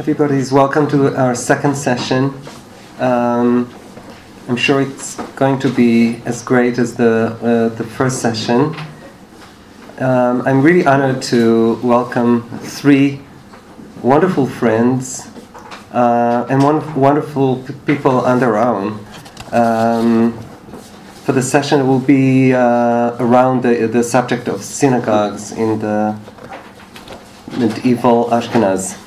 Everybody is welcome to our second session. Um, I'm sure it's going to be as great as the, uh, the first session. Um, I'm really honored to welcome three wonderful friends uh, and one, wonderful people on their own. Um, for the session, it will be uh, around the, the subject of synagogues in the medieval Ashkenaz.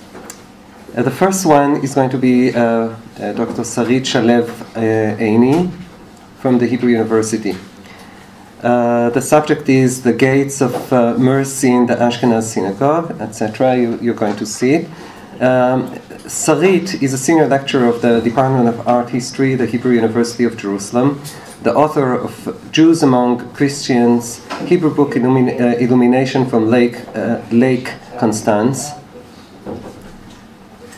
Uh, the first one is going to be uh, uh, Dr. Sarit Shalev uh, Eini from the Hebrew University. Uh, the subject is the gates of uh, mercy in the Ashkenaz synagogue, etc. You, you're going to see it. Um, Sarit is a senior lecturer of the Department of Art History, the Hebrew University of Jerusalem, the author of Jews Among Christians, Hebrew book uh, Illumination from Lake, Lake Constance,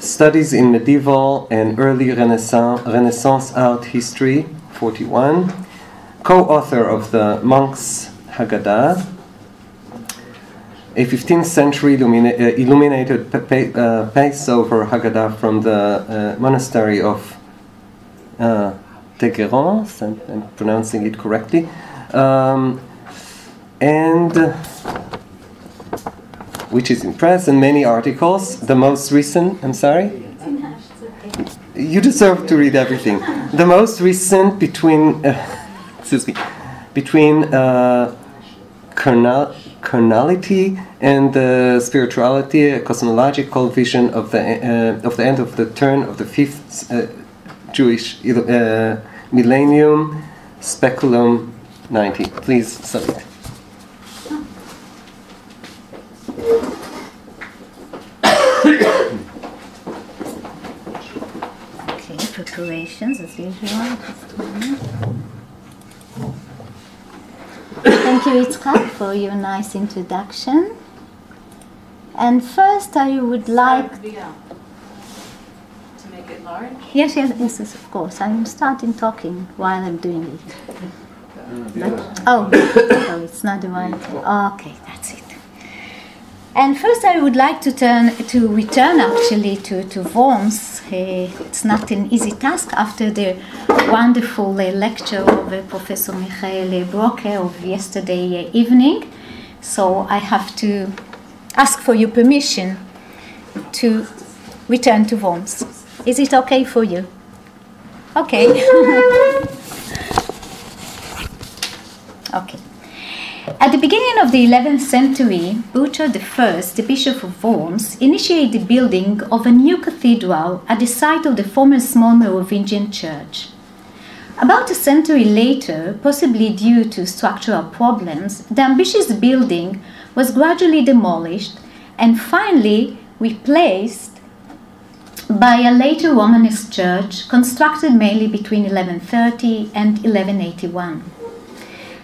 Studies in Medieval and Early Renaissance, Renaissance Art History, 41, co author of the Monk's Haggadah, a 15th century illumina- uh, illuminated pa- pa- uh, Passover Haggadah from the uh, monastery of uh, Tegeron, I'm, I'm pronouncing it correctly, um, and which is in press and many articles. The most recent, I'm sorry? You deserve to read everything. The most recent between, uh, excuse me, between uh, carnal, carnality and the spirituality, a cosmological vision of the uh, of the end of the turn of the fifth uh, Jewish uh, millennium, speculum 90. Please, Sarit. Okay, preparations as usual. Just a moment. Thank you, Itzhak, for your nice introduction. And first, I would like. Uh, to make it large? Yes, yes, yes, yes, of course. I'm starting talking while I'm doing it. Uh, but, oh, so oh, it's not the one. Okay, that's it. And first, I would like to turn to return actually to to Worms. It's not an easy task after the wonderful lecture of uh, Professor Michael Brocke of yesterday evening. So I have to ask for your permission to return to Worms. Is it okay for you? Okay. okay. At the beginning of the 11th century, Burchard I, the Bishop of Worms, initiated the building of a new cathedral at the site of the former small Merovingian church. About a century later, possibly due to structural problems, the ambitious building was gradually demolished and finally replaced by a later Romanesque church constructed mainly between 1130 and 1181.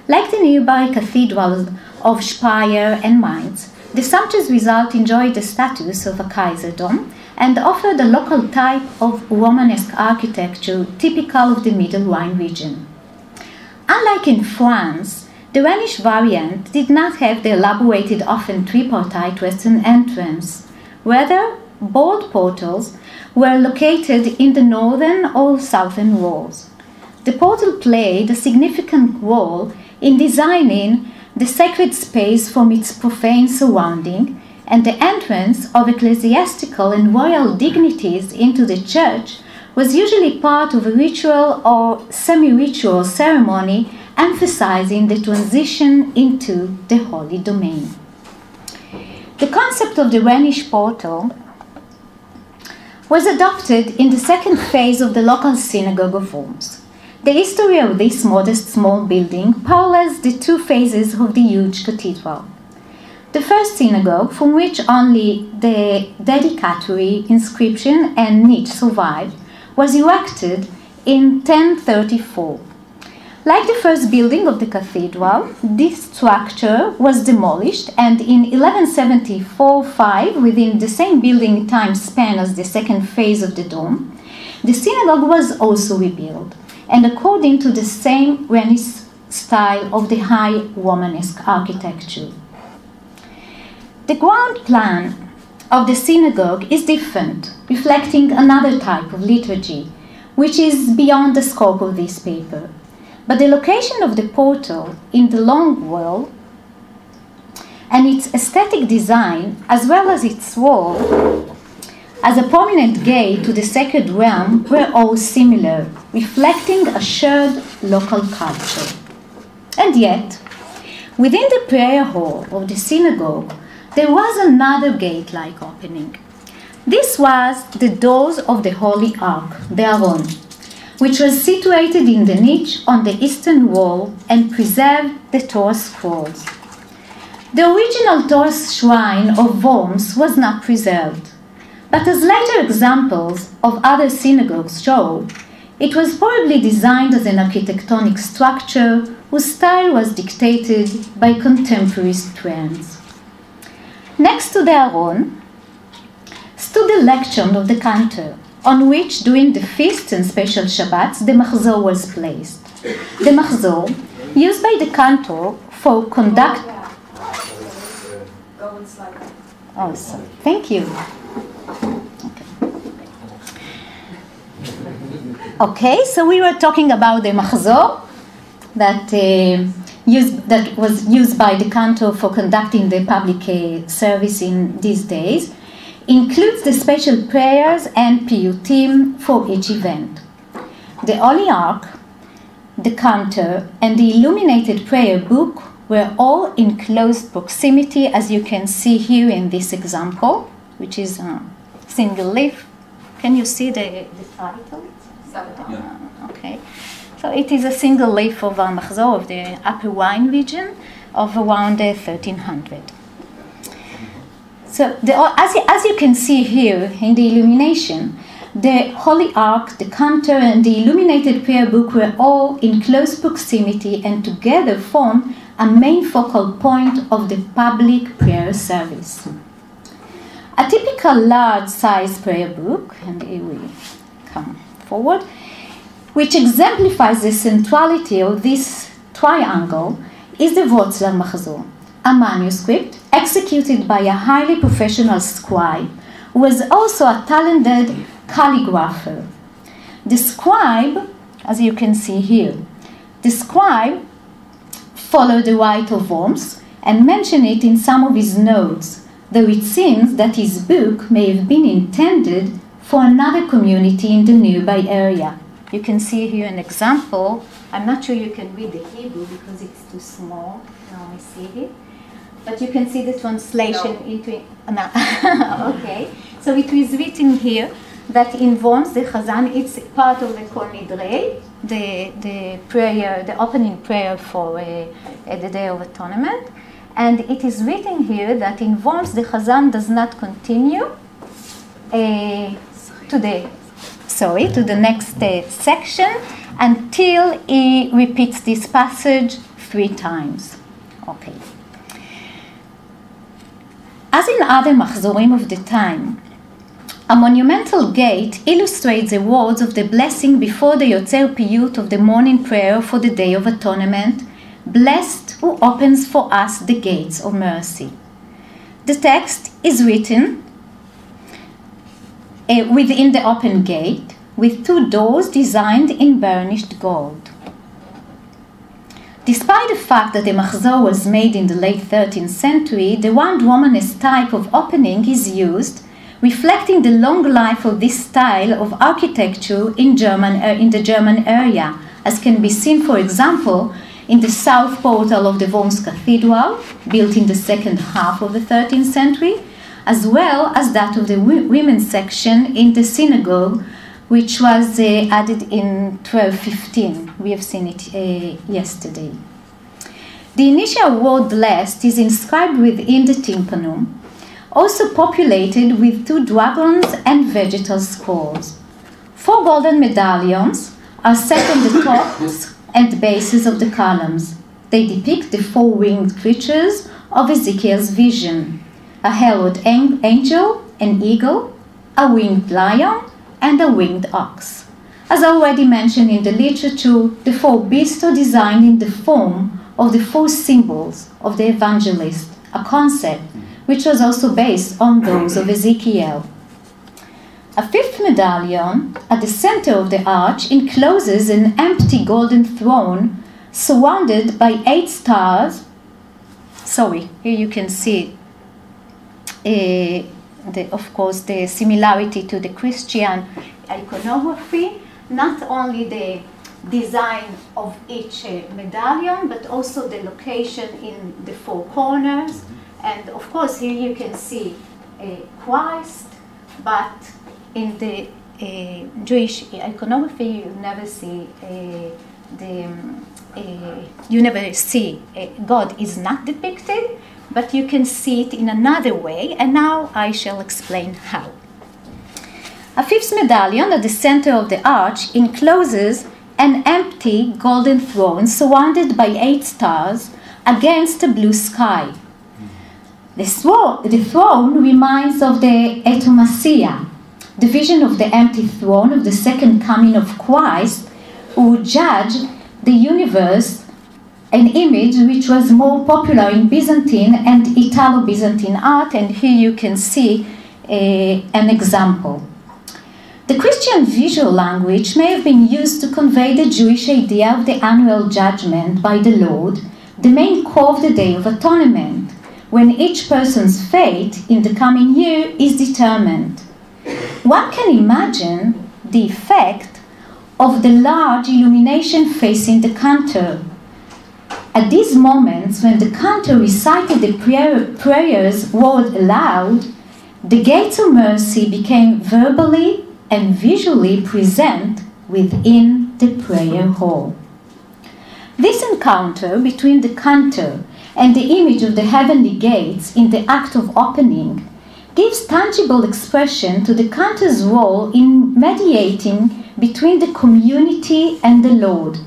Like the nearby cathedrals of Speyer and Mainz, the sumptuous result enjoyed the status of a Kaiserdom and offered a local type of Romanesque architecture typical of the Middle Rhine region. Unlike in France, the Rhenish variant did not have the elaborated, often tripartite western entrance. Rather, bold portals were located in the northern or southern walls. The portal played a significant role in designing the sacred space from its profane surrounding, and the entrance of ecclesiastical and royal dignities into the church was usually part of a ritual or semi ritual ceremony emphasizing the transition into the holy domain. The concept of the Rhenish portal was adopted in the second phase of the local synagogue of Worms. The history of this modest small building parallels the two phases of the huge cathedral. The first synagogue, from which only the dedicatory inscription and niche survived, was erected in 1034. Like the first building of the cathedral, this structure was demolished, and in 1174 5, within the same building time span as the second phase of the dome, the synagogue was also rebuilt, and according to the same Renaissance style of the high Romanesque architecture. The ground plan of the synagogue is different, reflecting another type of liturgy, which is beyond the scope of this paper. But the location of the portal in the long wall and its aesthetic design, as well as its wall, as a prominent gate to the sacred realm, were all similar, reflecting a shared local culture. And yet, within the prayer hall of the synagogue, there was another gate like opening. This was the doors of the Holy Ark, the Aron, which was situated in the niche on the eastern wall and preserved the Torah scrolls. The original Torah shrine of Worms was not preserved, but as later examples of other synagogues show, it was probably designed as an architectonic structure whose style was dictated by contemporary trends. Next to the Aron stood the lectern of the cantor, on which during the feasts and special Shabbats the machzor was placed. The machzor, used by the cantor for conduct. Oh, and slide. Oh, sorry. Thank you. Okay, so we were talking about the machzor that uh, used that was used by the cantor for conducting the public uh, service in these days. Includes the special prayers and piyutim for each event. The Holy Ark, the cantor, and the illuminated prayer book were all in close proximity, as you can see here in this example, which is a single leaf. Can you see the, the title? Seven. Okay. So it is a single leaf of Machzor of the Upper Rhine region of around uh, 1300. So the, as, you, as you can see here in the illumination, the Holy Ark, the cantor, and the illuminated prayer book were all in close proximity and together form a main focal point of the public prayer service. A typical large size prayer book, and here we come forward, which exemplifies the centrality of this triangle, is the Wroclaw Machzor, a manuscript executed by a highly professional scribe who was also a talented calligrapher. The scribe, as you can see here, the scribe followed the rite of Worms and mentioned it in some of his notes, though it seems that his book may have been intended for another community in the nearby area. You can see here an example. I'm not sure you can read the Hebrew because it's too small. Now I see it. But you can see the translation No. into. No. okay. So it is written here that in Worms, the Chazan, it's part of the Kol Nidrei, the, the prayer, the opening prayer for uh, uh, the Day of Atonement. And it is written here that in Worms, the Chazan does not continue uh, to the sorry to the next uh, section until he repeats this passage three times. Okay. As in other machzorim of the time, a monumental gate illustrates the words of the blessing before the Yotzer Piyut of the morning prayer for the Day of Atonement, blessed who opens for us the gates of mercy. The text is written uh, within the open gate with two doors designed in burnished gold. Despite the fact that the machzor was made in the late 13th century, the round Romanesque type of opening is used, reflecting the long life of this style of architecture in, German, uh, in the German area, as can be seen, for example, in the south portal of the Worms Cathedral, built in the second half of the 13th century, as well as that of the women's section in the synagogue, which was uh, added in 1215. We have seen it uh, yesterday. The initial word blessed is inscribed within the tympanum, also populated with two dragons and vegetal scrolls. Four golden medallions are set on the tops the bases of the columns. They depict the four winged creatures of Ezekiel's vision a an- angel, an eagle, a winged lion, and a winged ox. As already mentioned in the literature, the four beasts are designed in the form of the four symbols of the evangelist, a concept which was also based on those of Ezekiel. A fifth medallion at the center of the arch encloses an empty golden throne surrounded by eight stars. Sorry, here you can see, uh, the, of course, the similarity to the Christian iconography, not only the design of each uh, medallion, but also the location in the four corners. And of course, here you can see uh, Christ, but in the uh, Jewish iconography, you never see uh, the um, uh, you never see uh, God is not depicted, but you can see it in another way, and now I shall explain how. A fifth medallion at the center of the arch encloses an empty golden throne surrounded by eight stars against a blue sky. The, thro- the throne reminds of the Etomasia, the vision of the empty throne of the second coming of Christ, who judge the universe, an image which was more popular in Byzantine and Italo Byzantine art, and here you can see a, an example. The Christian visual language may have been used to convey the Jewish idea of the annual judgment by the Lord, the main core of the Day of Atonement, when each person's fate in the coming year is determined. One can imagine the effect of the large illumination facing the cantor. At these moments, when the cantor recited the prayer, prayers word aloud, the gates of mercy became verbally and visually present within the prayer hall. This encounter between the cantor and the image of the heavenly gates in the act of opening gives tangible expression to the cantor's role in mediating between the community and the Lord.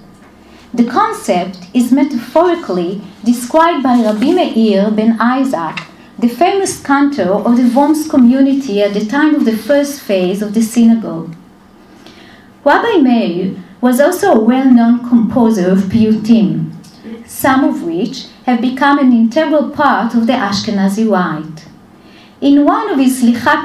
The concept is metaphorically described by Rabbi Meir ben Isaac, the famous cantor of the Worms community at the time of the first phase of the synagogue. Rabbi Meir was also a well known composer of piyutim, some of which have become an integral part of the Ashkenazi rite. In one of his Slicha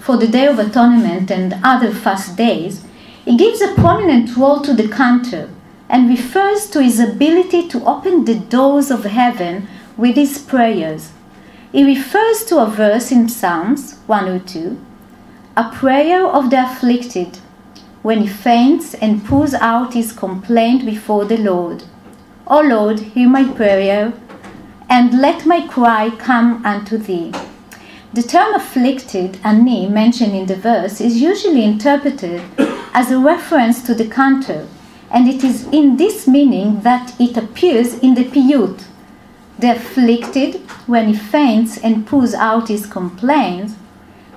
for the Day of Atonement and other fast days, he gives a prominent role to the cantor and refers to his ability to open the doors of heaven with his prayers. He refers to a verse in Psalms 102, a prayer of the afflicted, when he faints and pours out his complaint before the Lord. O Lord, hear my prayer, and let my cry come unto thee. The term afflicted, ani, mentioned in the verse, is usually interpreted as a reference to the cantor, and it is in this meaning that it appears in the piyut. The afflicted, when he faints and pours out his complaints,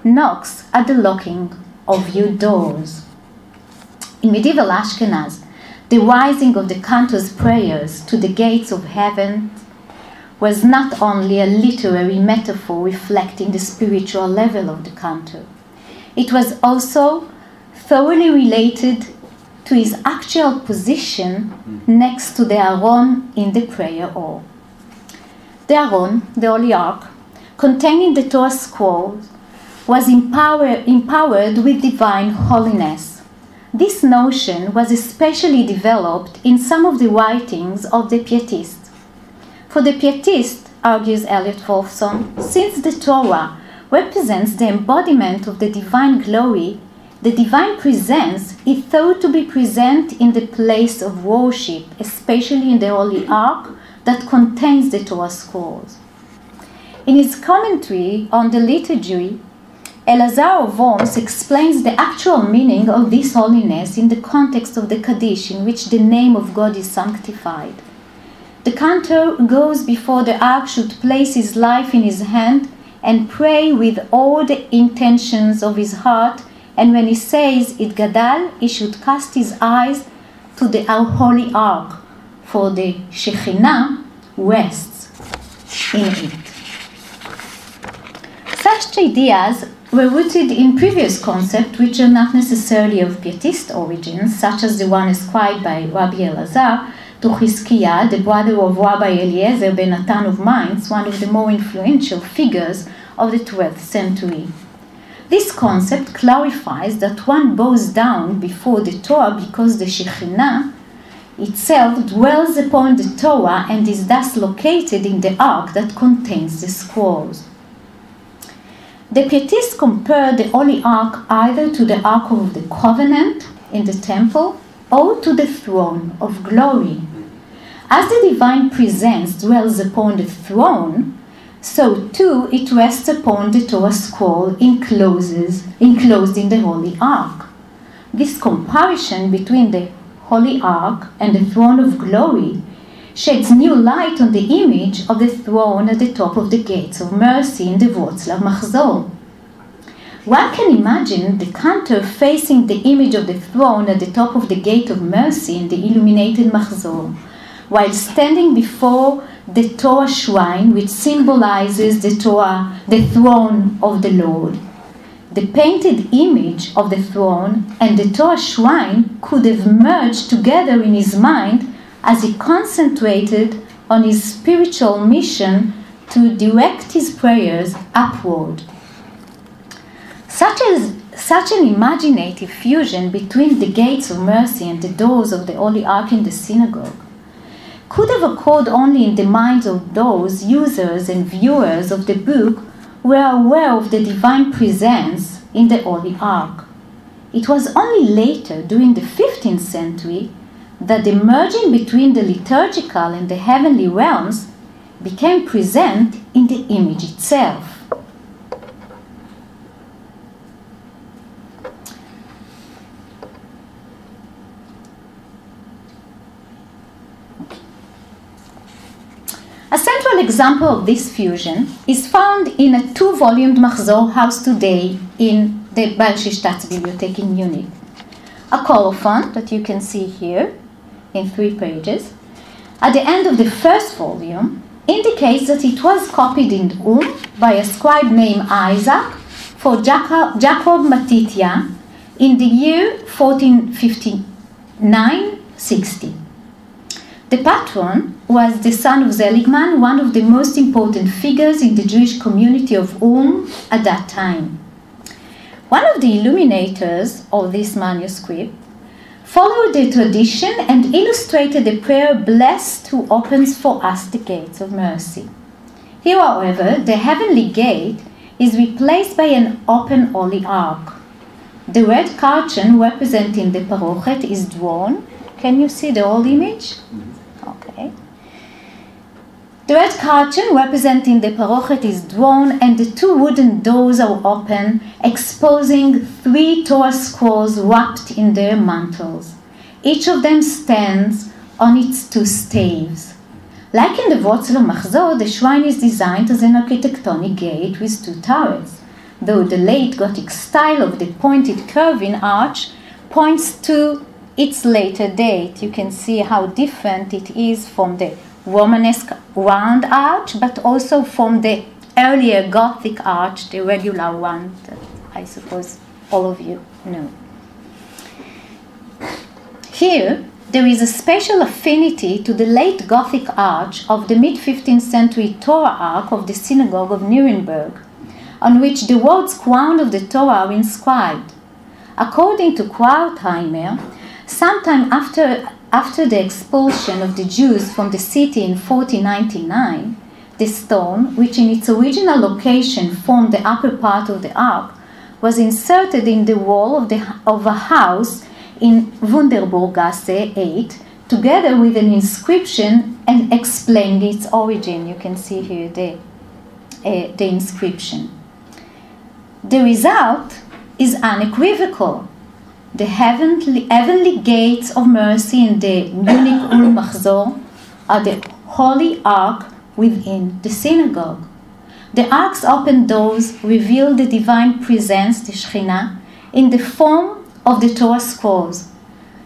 knocks at the locking of your doors. In medieval Ashkenaz, the rising of the cantor's prayers to the gates of heaven was not only a literary metaphor reflecting the spiritual level of the cantor, it was also thoroughly related to his actual position mm. next to the Aron in the prayer hall. The Aron, the Holy Ark, containing the Torah scrolls, was empower, empowered with divine holiness. This notion was especially developed in some of the writings of the Pietists. For the Pietist, argues Elliot Wolfson, since the Torah represents the embodiment of the divine glory, the divine presence is thought to be present in the place of worship, especially in the Holy Ark that contains the Torah scrolls. In his commentary on the liturgy, Elazar of Worms explains the actual meaning of this holiness in the context of the Kaddish, in which the name of God is sanctified. The cantor goes before the ark, should place his life in his hand, and pray with all the intentions of his heart. And when he says Yitgadal, he should cast his eyes to the holy ark, for the Shekhinah rests in it. Such ideas were rooted in previous concepts which are not necessarily of Pietist origins, such as the one ascribed by Rabbi Elazar, to Chizkiah, the brother of Rabbi Eliezer ben Natan of Mainz, one of the more influential figures of the 12th century. This concept clarifies that one bows down before the Torah because the Shekhinah itself dwells upon the Torah and is thus located in the ark that contains the scrolls. The Pietists compare the Holy Ark either to the Ark of the Covenant in the temple or to the throne of glory. As the divine presence dwells upon the throne, so too it rests upon the Torah scroll encloses, enclosed in the Holy Ark. This comparison between the Holy Ark and the throne of glory sheds new light on the image of the throne at the top of the gates of mercy in the Wroclaw Machzor. One can imagine the cantor facing the image of the throne at the top of the gate of mercy in the illuminated Machzor, while standing before the Torah shrine, which symbolizes the Torah, the throne of the Lord. The painted image of the throne and the Torah shrine could have merged together in his mind as he concentrated on his spiritual mission to direct his prayers upward. Such, as, such an imaginative fusion between the gates of mercy and the doors of the Holy Ark in the synagogue could have occurred only in the minds of those users and viewers of the book who were aware of the divine presence in the Holy Ark. It was only later, during the 15th century, that the merging between the liturgical and the heavenly realms became present in the image itself. A central example of this fusion is found in a two-volumed Machzor housed today in the Baal Staatsbibliothek in Munich. A colophon that you can see here in three pages, at the end of the first volume, indicates that it was copied in Ulm by a scribe named Isaac for Jacob, Matitya in the year 1459-60. The patron was the son of Seligman, one of the most important figures in the Jewish community of Ulm at that time. One of the illuminators of this manuscript followed the tradition and illustrated the prayer, Blessed who opens for us the gates of mercy. Here, however, the heavenly gate is replaced by an open holy ark. The red curtain representing the parochet is drawn. Can you see the whole image? Okay. The red curtain representing the parochet is drawn and the two wooden doors are open, exposing three Torah scrolls wrapped in their mantles. Each of them stands on its two staves. Like in the Wroclaw Machzor, the shrine is designed as an architectonic gate with two towers, though the late Gothic style of the pointed curving arch points to its later date. You can see how different it is from the Romanesque round arch, but also from the earlier Gothic arch, the regular one that I suppose all of you know. Here, there is a special affinity to the late Gothic arch of the mid 15th century Torah ark of the Synagogue of Nuremberg, on which the words crown of the Torah are inscribed. According to Krautheimer, sometime after, after the expulsion of the Jews from the city in 1499, the stone, which in its original location formed the upper part of the ark, was inserted in the wall of, the, of a house in Wunderburggasse 8, together with an inscription and explained its origin. You can see here the, uh, the inscription. The result is unequivocal. The heavenly, heavenly gates of mercy in the Munich Machzor are the holy ark within the synagogue. The ark's open doors reveal the divine presence, the Shekhinah, in the form of the Torah scrolls.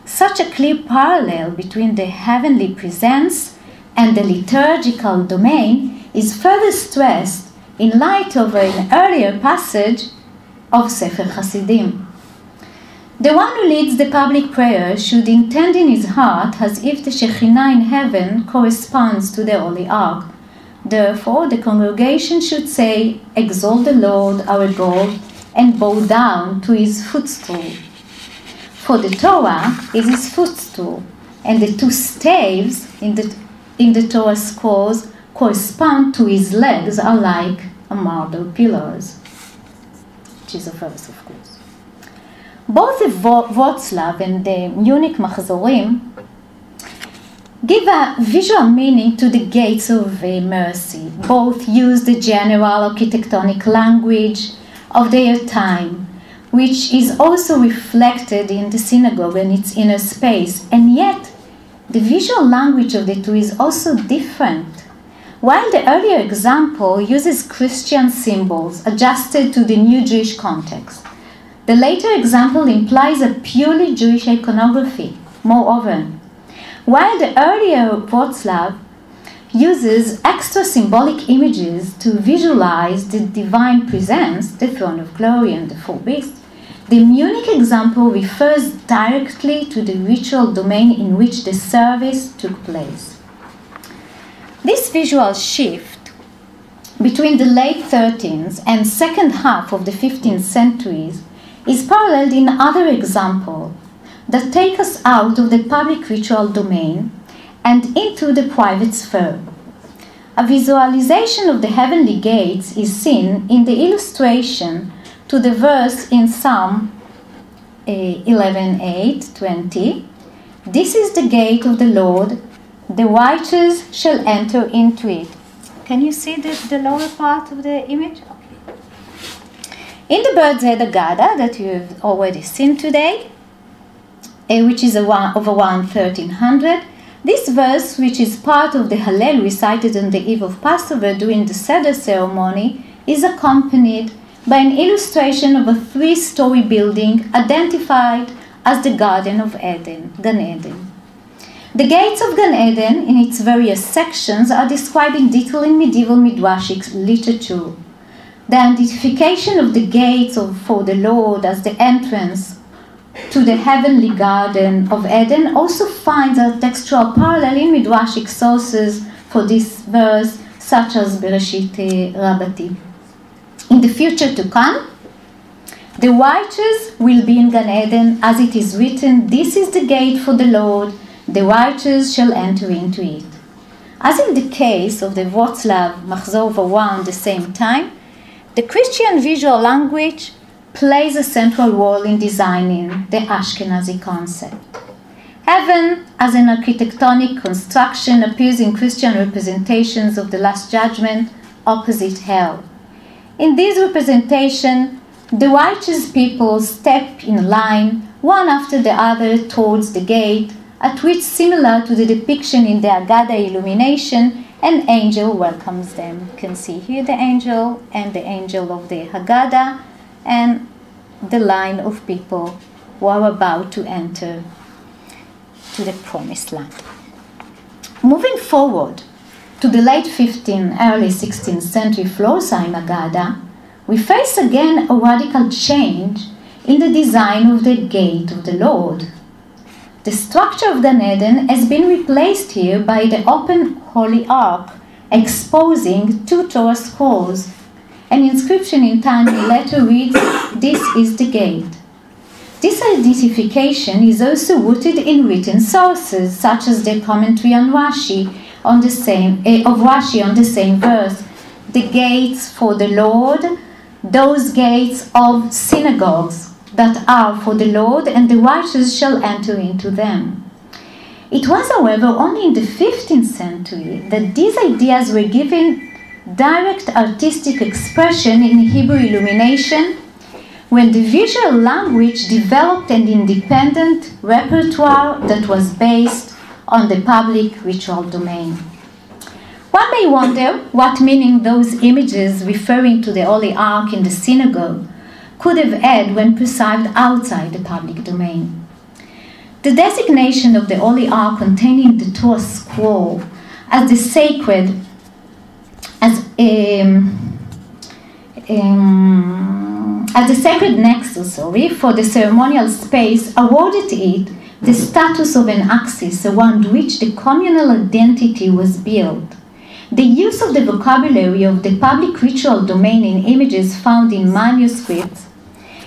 Such a clear parallel between the heavenly presence and the liturgical domain is further stressed in light of an earlier passage of Sefer Hasidim. The one who leads the public prayer should intend in his heart as if the Shekhinah in heaven corresponds to the Holy Ark. Therefore, the congregation should say, Exalt the Lord our God, and bow down to his footstool. For the Torah is his footstool, and the two staves in the, in the Torah scrolls correspond to his legs are like marble pillars. Which is a verse, of course. Both the Wroclaw and the Munich Machzorim give a visual meaning to the gates of uh, mercy. Both use the general architectonic language of their time, which is also reflected in the synagogue and its inner space, and yet the visual language of the two is also different. While the earlier example uses Christian symbols adjusted to the new Jewish context, the later example implies a purely Jewish iconography. Moreover, while the earlier Wroclaw uses extra symbolic images to visualize the divine presence, the throne of glory and the four beasts, the Munich example refers directly to the ritual domain in which the service took place. This visual shift between the late 13th and second half of the 15th centuries is paralleled in other examples that take us out of the public ritual domain and into the private sphere. A visualization of the heavenly gates is seen in the illustration to the verse in Psalm uh, 11 8 20. This is the gate of the Lord, the righteous shall enter into it. Can you see the, the lower part of the image? In the bird's head Agada that you've already seen today, uh, which is of around 1300, this verse, which is part of the Hallel recited on the eve of Passover during the Seder ceremony, is accompanied by an illustration of a three story building identified as the Garden of Eden, Gan Eden. The gates of Gan Eden, in its various sections, are described in detail in medieval Midrashic literature. The identification of the gates of, for the Lord as the entrance to the heavenly garden of Eden also finds a textual parallel in midrashic sources for this verse, such as Bereshit Rabbati. In the future to come, the righteous will be in Gan Eden, as it is written, This is the gate for the Lord, the righteous shall enter into it. As in the case of the Wroclaw Machzor around the same time, the Christian visual language plays a central role in designing the Ashkenazi concept. Heaven, as an architectonic construction, appears in Christian representations of the Last Judgment opposite hell. In this representation, the righteous people step in line, one after the other, towards the gate, at which, similar to the depiction in the Agada illumination, an angel welcomes them. You can see here the angel and the angel of the Haggadah and the line of people who are about to enter to the promised land. Moving forward to the late 15th, early 16th century Florsheim Agada, we face again a radical change in the design of the gate of the Lord. The structure of Gan Eden has been replaced here by the open Holy Ark, exposing two Torah scrolls an inscription in tiny letter reads, This is the gate. This identification is also rooted in written sources, such as the commentary on Rashi on the same eh, of Rashi on the same verse. The gates for the Lord, those gates of synagogues that are for the Lord, and the righteous shall enter into them. It was, however, only in the 15th century that these ideas were given direct artistic expression in Hebrew illumination when the visual language developed an independent repertoire that was based on the public ritual domain. One may wonder what meaning those images referring to the Holy Ark in the synagogue could have had when perceived outside the public domain. The designation of the Holy Ark containing the Torah scroll as the sacred as um, um, as the sacred nexus, sorry, for the ceremonial space awarded it the status of an axis around which the communal identity was built. The use of the vocabulary of the public ritual domain in images found in manuscripts,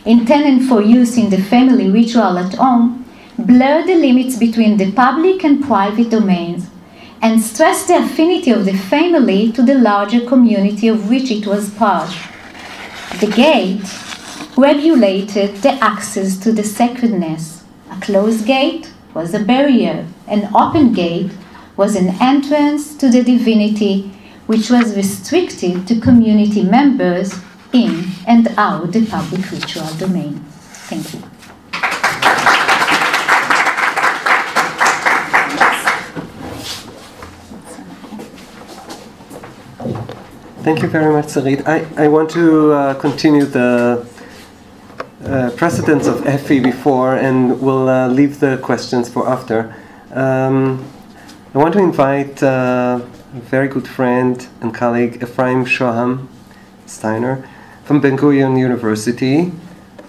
intended for use in the family ritual at home, blur the limits between the public and private domains and stress the affinity of the family to the larger community of which it was part. The gate regulated the access to the sacredness. A closed gate was a barrier, an open gate was an entrance to the divinity which was restricted to community members in and out the public ritual domain. Thank you. Thank you very much, Sarit. I, I want to uh, continue the uh, precedence of Effie before and we'll uh, leave the questions for after. Um, I want to invite uh, a very good friend and colleague, Ephraim Shoham Steiner from Ben Gurion University.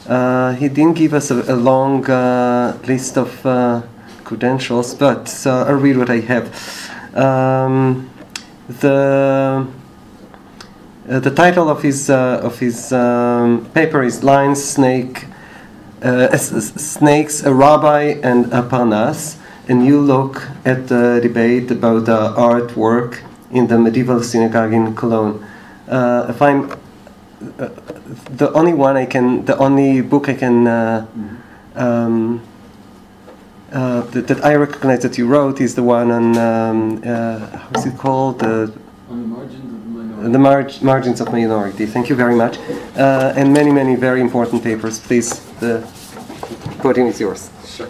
Uh, he didn't give us a, a long uh, list of uh, credentials, but uh, I'll read what I have. Um, the the title of his of his um, paper is "Lions, Snake, uh, Snakes, a Rabbi, and a Parnas." And you look at the debate about the artwork in the medieval synagogue in Cologne. Uh, if I'm uh, the only one I can, the only book I can. Uh, um, uh, that, that I recognize that you wrote is the one on um, uh, how is it called? The On the margins of the minority. the marg- margins of minority. Thank you very much. Uh, and many, many very important papers. Please, the podium is yours. Sure.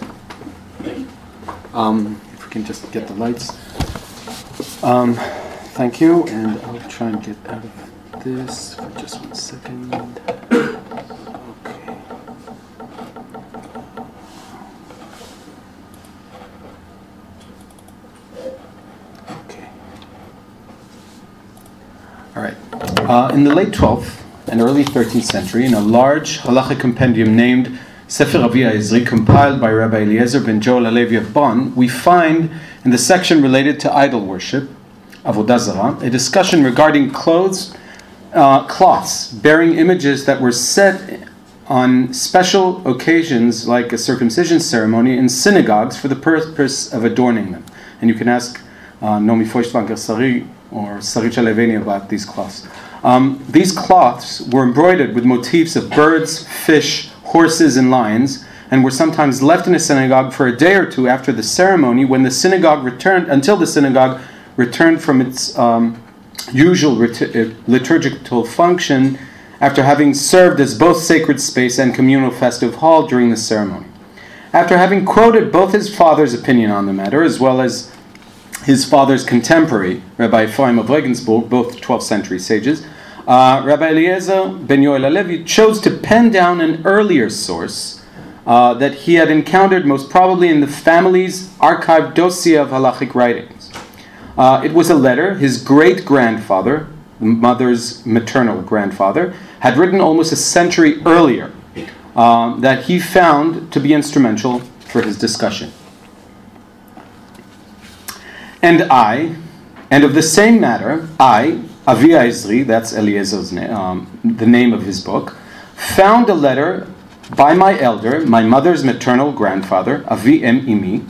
Um, if we can just get the lights. Um, thank you, and I'll try and get out of this for just one second. Okay. Okay. All right. Uh, in the late 12th and early 13th century, in a large halachic compendium named Sefer Avi Ezri, compiled by Rabbi Eliezer ben Joel Halevi of Bonn, we find in the section related to idol worship, Avodah Zarah, a discussion regarding clothes, uh, cloths bearing images that were set on special occasions like a circumcision ceremony in synagogues for the purpose of adorning them. And you can ask uh, Nomi Feuchtwanger Sari or Sarit Shaleveni about these cloths. Um, these cloths were embroidered with motifs of birds, fish, horses, and lions, and were sometimes left in a synagogue for a day or two after the ceremony when the synagogue returned, until the synagogue returned from its um, usual uh, liturgical function after having served as both sacred space and communal festive hall during the ceremony. After having quoted both his father's opinion on the matter, as well as his father's contemporary, Rabbi Ephraim of Regensburg, both 12th century sages, uh, Rabbi Eliezer ben Yoel Halevi chose to pen down an earlier source uh, that he had encountered most probably in the family's archived dossier of halachic writings. Uh, it was a letter his great grandfather, the mother's maternal grandfather, had written almost a century earlier um, that he found to be instrumental for his discussion. And I, and of the same matter, I, Avi Ezri, that's Eliezer's name, um, the name of his book, found a letter by my elder, my mother's maternal grandfather, Avi Em Imi,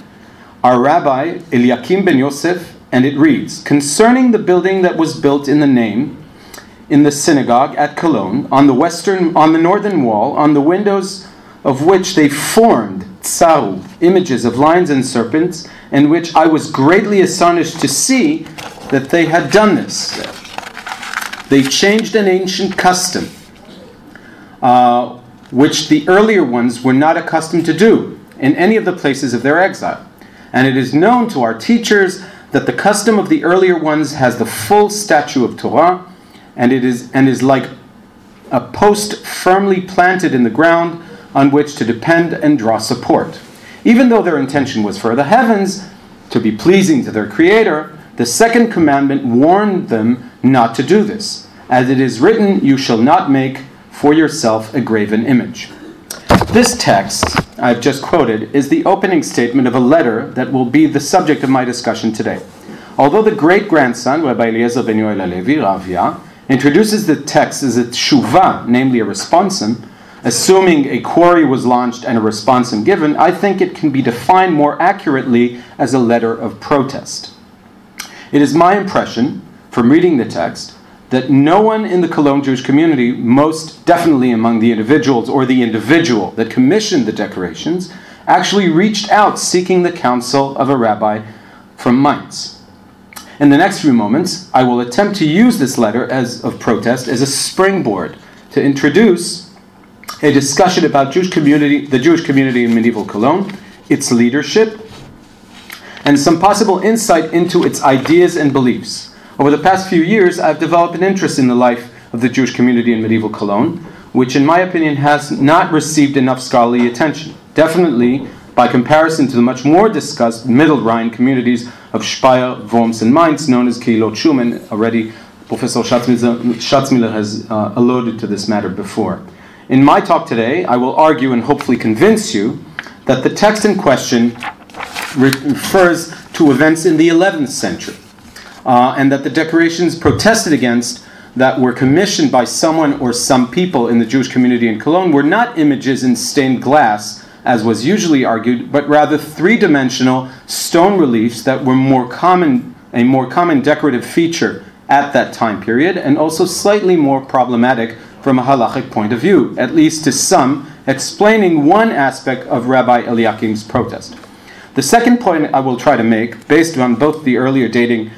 our rabbi Eliakim ben Yosef, and it reads Concerning the building that was built in the name in the synagogue at Cologne, on the western, on the northern wall, on the windows of which they formed tsaru, images of lions and serpents, and which I was greatly astonished to see that they had done this. They changed an ancient custom, uh, which the earlier ones were not accustomed to do in any of the places of their exile. And it is known to our teachers that the custom of the earlier ones has the full statue of Torah, and it is and is like a post firmly planted in the ground on which to depend and draw support. Even though their intention was for the heavens to be pleasing to their Creator, the second commandment warned them not to do this. As it is written, You shall not make for yourself a graven image. This text I've just quoted is the opening statement of a letter that will be the subject of my discussion today. Although the great grandson, Rabbi Eliezer ben Yoel Halevi, Ravia, introduces the text as a tshuva, namely a responsum, assuming a query was launched and a responsum given, I think it can be defined more accurately as a letter of protest. It is my impression from reading the text that no one in the Cologne Jewish community, most definitely among the individuals or the individual that commissioned the decorations, actually reached out seeking the counsel of a rabbi from Mainz. In the next few moments, I will attempt to use this letter as, of protest as a springboard to introduce a discussion about Jewish community, the Jewish community in medieval Cologne, its leadership, and some possible insight into its ideas and beliefs. Over the past few years, I've developed an interest in the life of the Jewish community in medieval Cologne, which, in my opinion, has not received enough scholarly attention. Definitely, by comparison to the much more discussed Middle Rhine communities of Speyer, Worms, and Mainz, known as Keilot Schumann. Already, Professor Shatzmiller has uh, alluded to this matter before. In my talk today, I will argue and hopefully convince you that the text in question refers to events in the 11th century, uh, and that the decorations protested against that were commissioned by someone or some people in the Jewish community in Cologne were not images in stained glass, as was usually argued, but rather three-dimensional stone reliefs that were more common, a more common decorative feature at that time period, and also slightly more problematic from a halachic point of view, at least to some, explaining one aspect of Rabbi Eliakim's protest. The second point I will try to make, based on both the earlier dating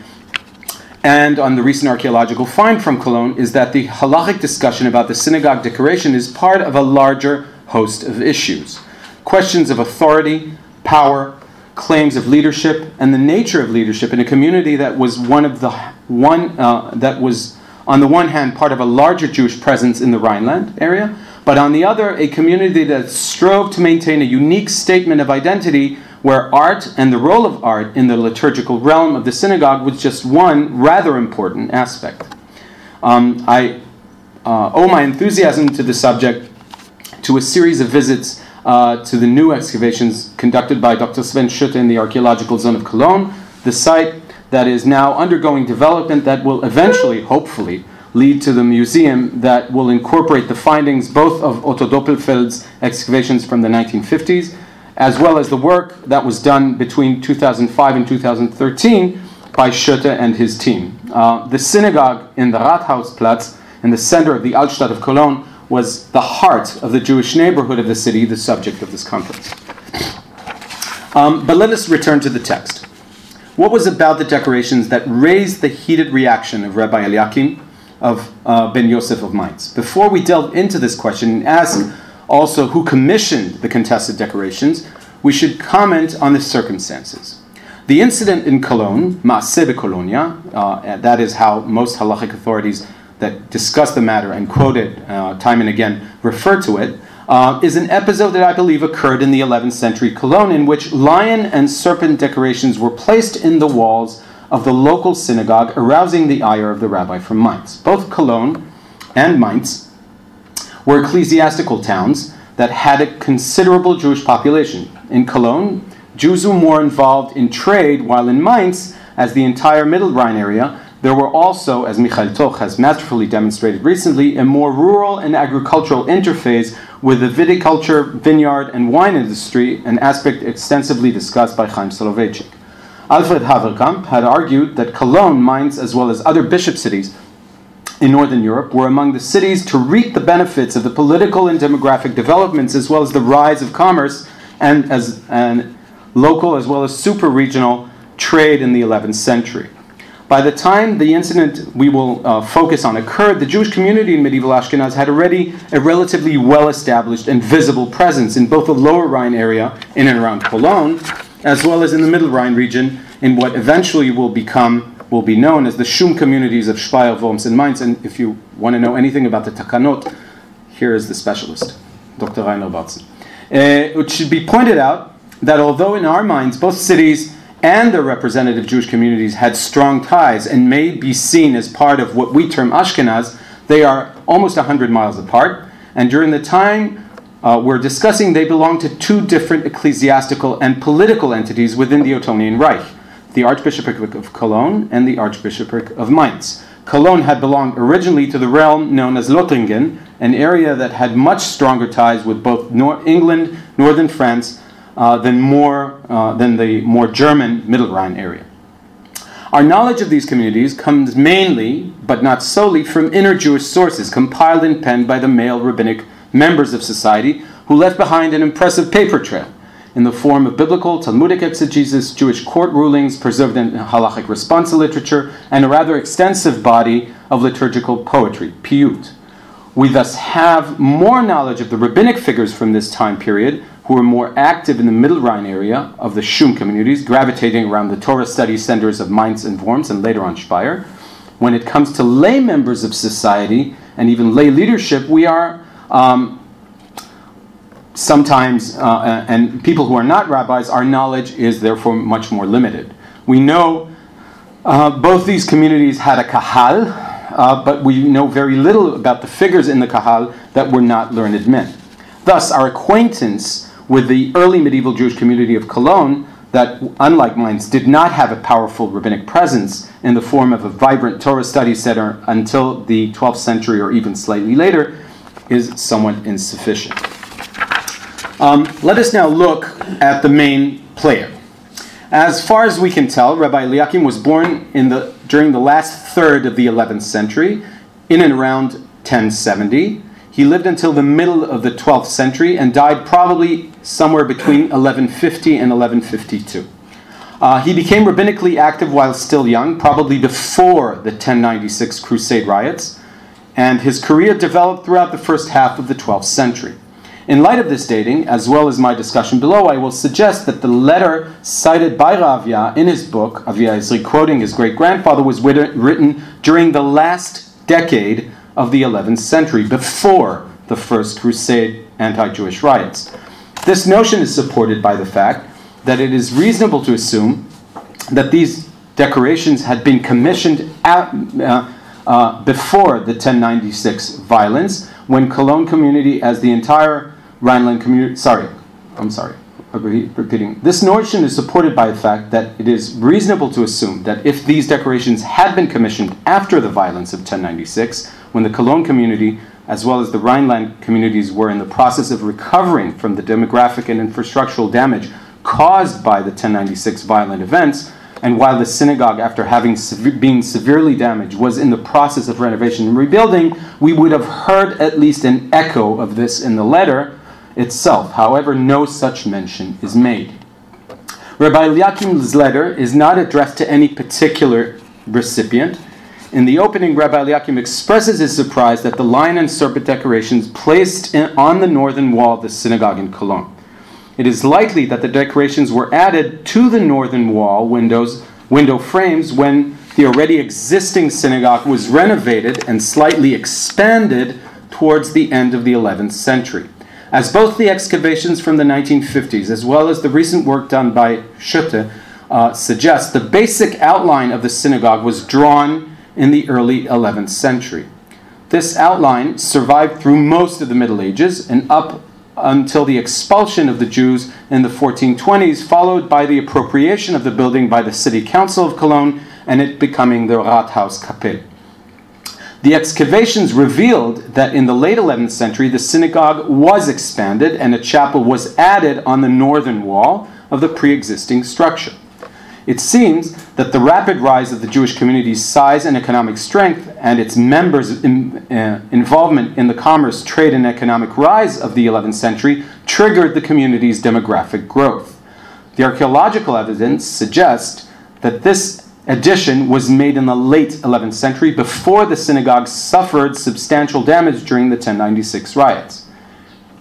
and on the recent archaeological find from Cologne, is that the halachic discussion about the synagogue decoration is part of a larger host of issues. Questions of authority, power, claims of leadership, and the nature of leadership in a community that was one of the one uh, that was on the one hand part of a larger Jewish presence in the Rhineland area, but on the other a community that strove to maintain a unique statement of identity where art and the role of art in the liturgical realm of the synagogue was just one rather important aspect. Um, I uh, owe my enthusiasm to the subject to a series of visits uh, to the new excavations conducted by Dr. Sven Schutte in the archaeological zone of Cologne, the site that is now undergoing development that will eventually, hopefully, lead to the museum that will incorporate the findings both of Otto Doppelfeld's excavations from the 1950s as well as the work that was done between 2005 and 2013 by Schutte and his team. Uh, the synagogue in the Rathausplatz, in the center of the Altstadt of Cologne, was the heart of the Jewish neighborhood of the city, the subject of this conference. Um, but let us return to the text. What was about the decorations that raised the heated reaction of Rabbi Eliakim of uh, Ben Yosef of Mainz? Before we delve into this question and ask also who commissioned the contested decorations, we should comment on the circumstances. The incident in Cologne, Maaseh Colonia, uh, that is how most halachic authorities that discuss the matter and quote it uh, time and again refer to it, uh, is an episode that I believe occurred in the 11th century Cologne, in which lion and serpent decorations were placed in the walls of the local synagogue, arousing the ire of the rabbi from Mainz. Both Cologne and Mainz were ecclesiastical towns that had a considerable Jewish population. In Cologne, Jews were more involved in trade, while in Mainz, as the entire Middle Rhine area, there were also, as Michael Toch has masterfully demonstrated recently, a more rural and agricultural interface with the viticulture, vineyard, and wine industry, an aspect extensively discussed by Chaim Soloveitchik. Alfred Haverkamp had argued that Cologne, Mainz, as well as other bishop cities, in Northern Europe were among the cities to reap the benefits of the political and demographic developments as well as the rise of commerce and as and local as well as super regional trade in the 11th century. By the time the incident we will uh, focus on occurred, the Jewish community in medieval Ashkenaz had already a relatively well established and visible presence in both the lower Rhine area, in and around Cologne, as well as in the middle Rhine region, in what eventually will become will be known as the Shum communities of Speyer, Worms, and Mainz. And if you want to know anything about the Takanot, here is the specialist, Dr. Rainer Barzen. Uh, it should be pointed out that although in our minds both cities and their representative Jewish communities had strong ties and may be seen as part of what we term Ashkenaz, they are almost 100 miles apart and during the time uh, we're discussing, they belong to two different ecclesiastical and political entities within the Ottonian Reich the Archbishopric of Cologne and the Archbishopric of Mainz. Cologne had belonged originally to the realm known as Lothringen, an area that had much stronger ties with both Nor- England, northern France, uh, than, more, uh, than the more German Middle Rhine area. Our knowledge of these communities comes mainly, but not solely, from inner Jewish sources compiled and penned by the male rabbinic members of society who left behind an impressive paper trail in the form of biblical, Talmudic exegesis, Jewish court rulings preserved in halachic responsa literature, and a rather extensive body of liturgical poetry, piyut. We thus have more knowledge of the rabbinic figures from this time period who were more active in the Middle Rhine area of the Shum communities, gravitating around the Torah study centers of Mainz and Worms and later on Speyer. When it comes to lay members of society and even lay leadership, we are um, sometimes, uh, and people who are not rabbis, our knowledge is therefore much more limited. We know uh, both these communities had a kahal, uh, but we know very little about the figures in the kahal that were not learned men. Thus, our acquaintance with the early medieval Jewish community of Cologne, that, unlike Mainz, did not have a powerful rabbinic presence in the form of a vibrant Torah study center until the 12th century or even slightly later, is somewhat insufficient. Um, let us now look at the main player. As far as we can tell, Rabbi Eliakim was born in the, during the last third of the 11th century, in and around 1070. He lived until the middle of the 12th century and died probably somewhere between 1150 and 1152. Uh, he became rabbinically active while still young, probably before the 1096 Crusade riots, and his career developed throughout the first half of the 12th century. In light of this dating, as well as my discussion below, I will suggest that the letter cited by Ravia in his book, Avi ha-Ezri quoting his great grandfather, was written during the last decade of the 11th century, before the First Crusade anti Jewish riots. This notion is supported by the fact that it is reasonable to assume that these decorations had been commissioned at, uh, uh, before the 1096 violence, when Cologne community, as the entire Rhineland community. Sorry, I'm sorry. Repeating. This notion is supported by the fact that it is reasonable to assume that if these decorations had been commissioned after the violence of 1096, when the Cologne community as well as the Rhineland communities were in the process of recovering from the demographic and infrastructural damage caused by the 1096 violent events, and while the synagogue, after having sev- been severely damaged, was in the process of renovation and rebuilding, we would have heard at least an echo of this in the letter itself. However, no such mention is made. Rabbi Eliakim's letter is not addressed to any particular recipient. In the opening, Rabbi Eliakim expresses his surprise that the lion and serpent decorations placed in, on the northern wall of the synagogue in Cologne. It is likely that the decorations were added to the northern wall windows, window frames when the already existing synagogue was renovated and slightly expanded towards the end of the 11th century. As both the excavations from the 1950s as well as the recent work done by Schutte uh, suggest, the basic outline of the synagogue was drawn in the early 11th century. This outline survived through most of the Middle Ages and up until the expulsion of the Jews in the 1420s, followed by the appropriation of the building by the City Council of Cologne and it becoming the Rathaus Kapelle. The excavations revealed that in the late 11th century, the synagogue was expanded and a chapel was added on the northern wall of the pre existing structure. It seems that the rapid rise of the Jewish community's size and economic strength and its members' in, uh, involvement in the commerce, trade, and economic rise of the 11th century triggered the community's demographic growth. The archaeological evidence suggests that this addition was made in the late 11th century before the synagogue suffered substantial damage during the 1096 riots.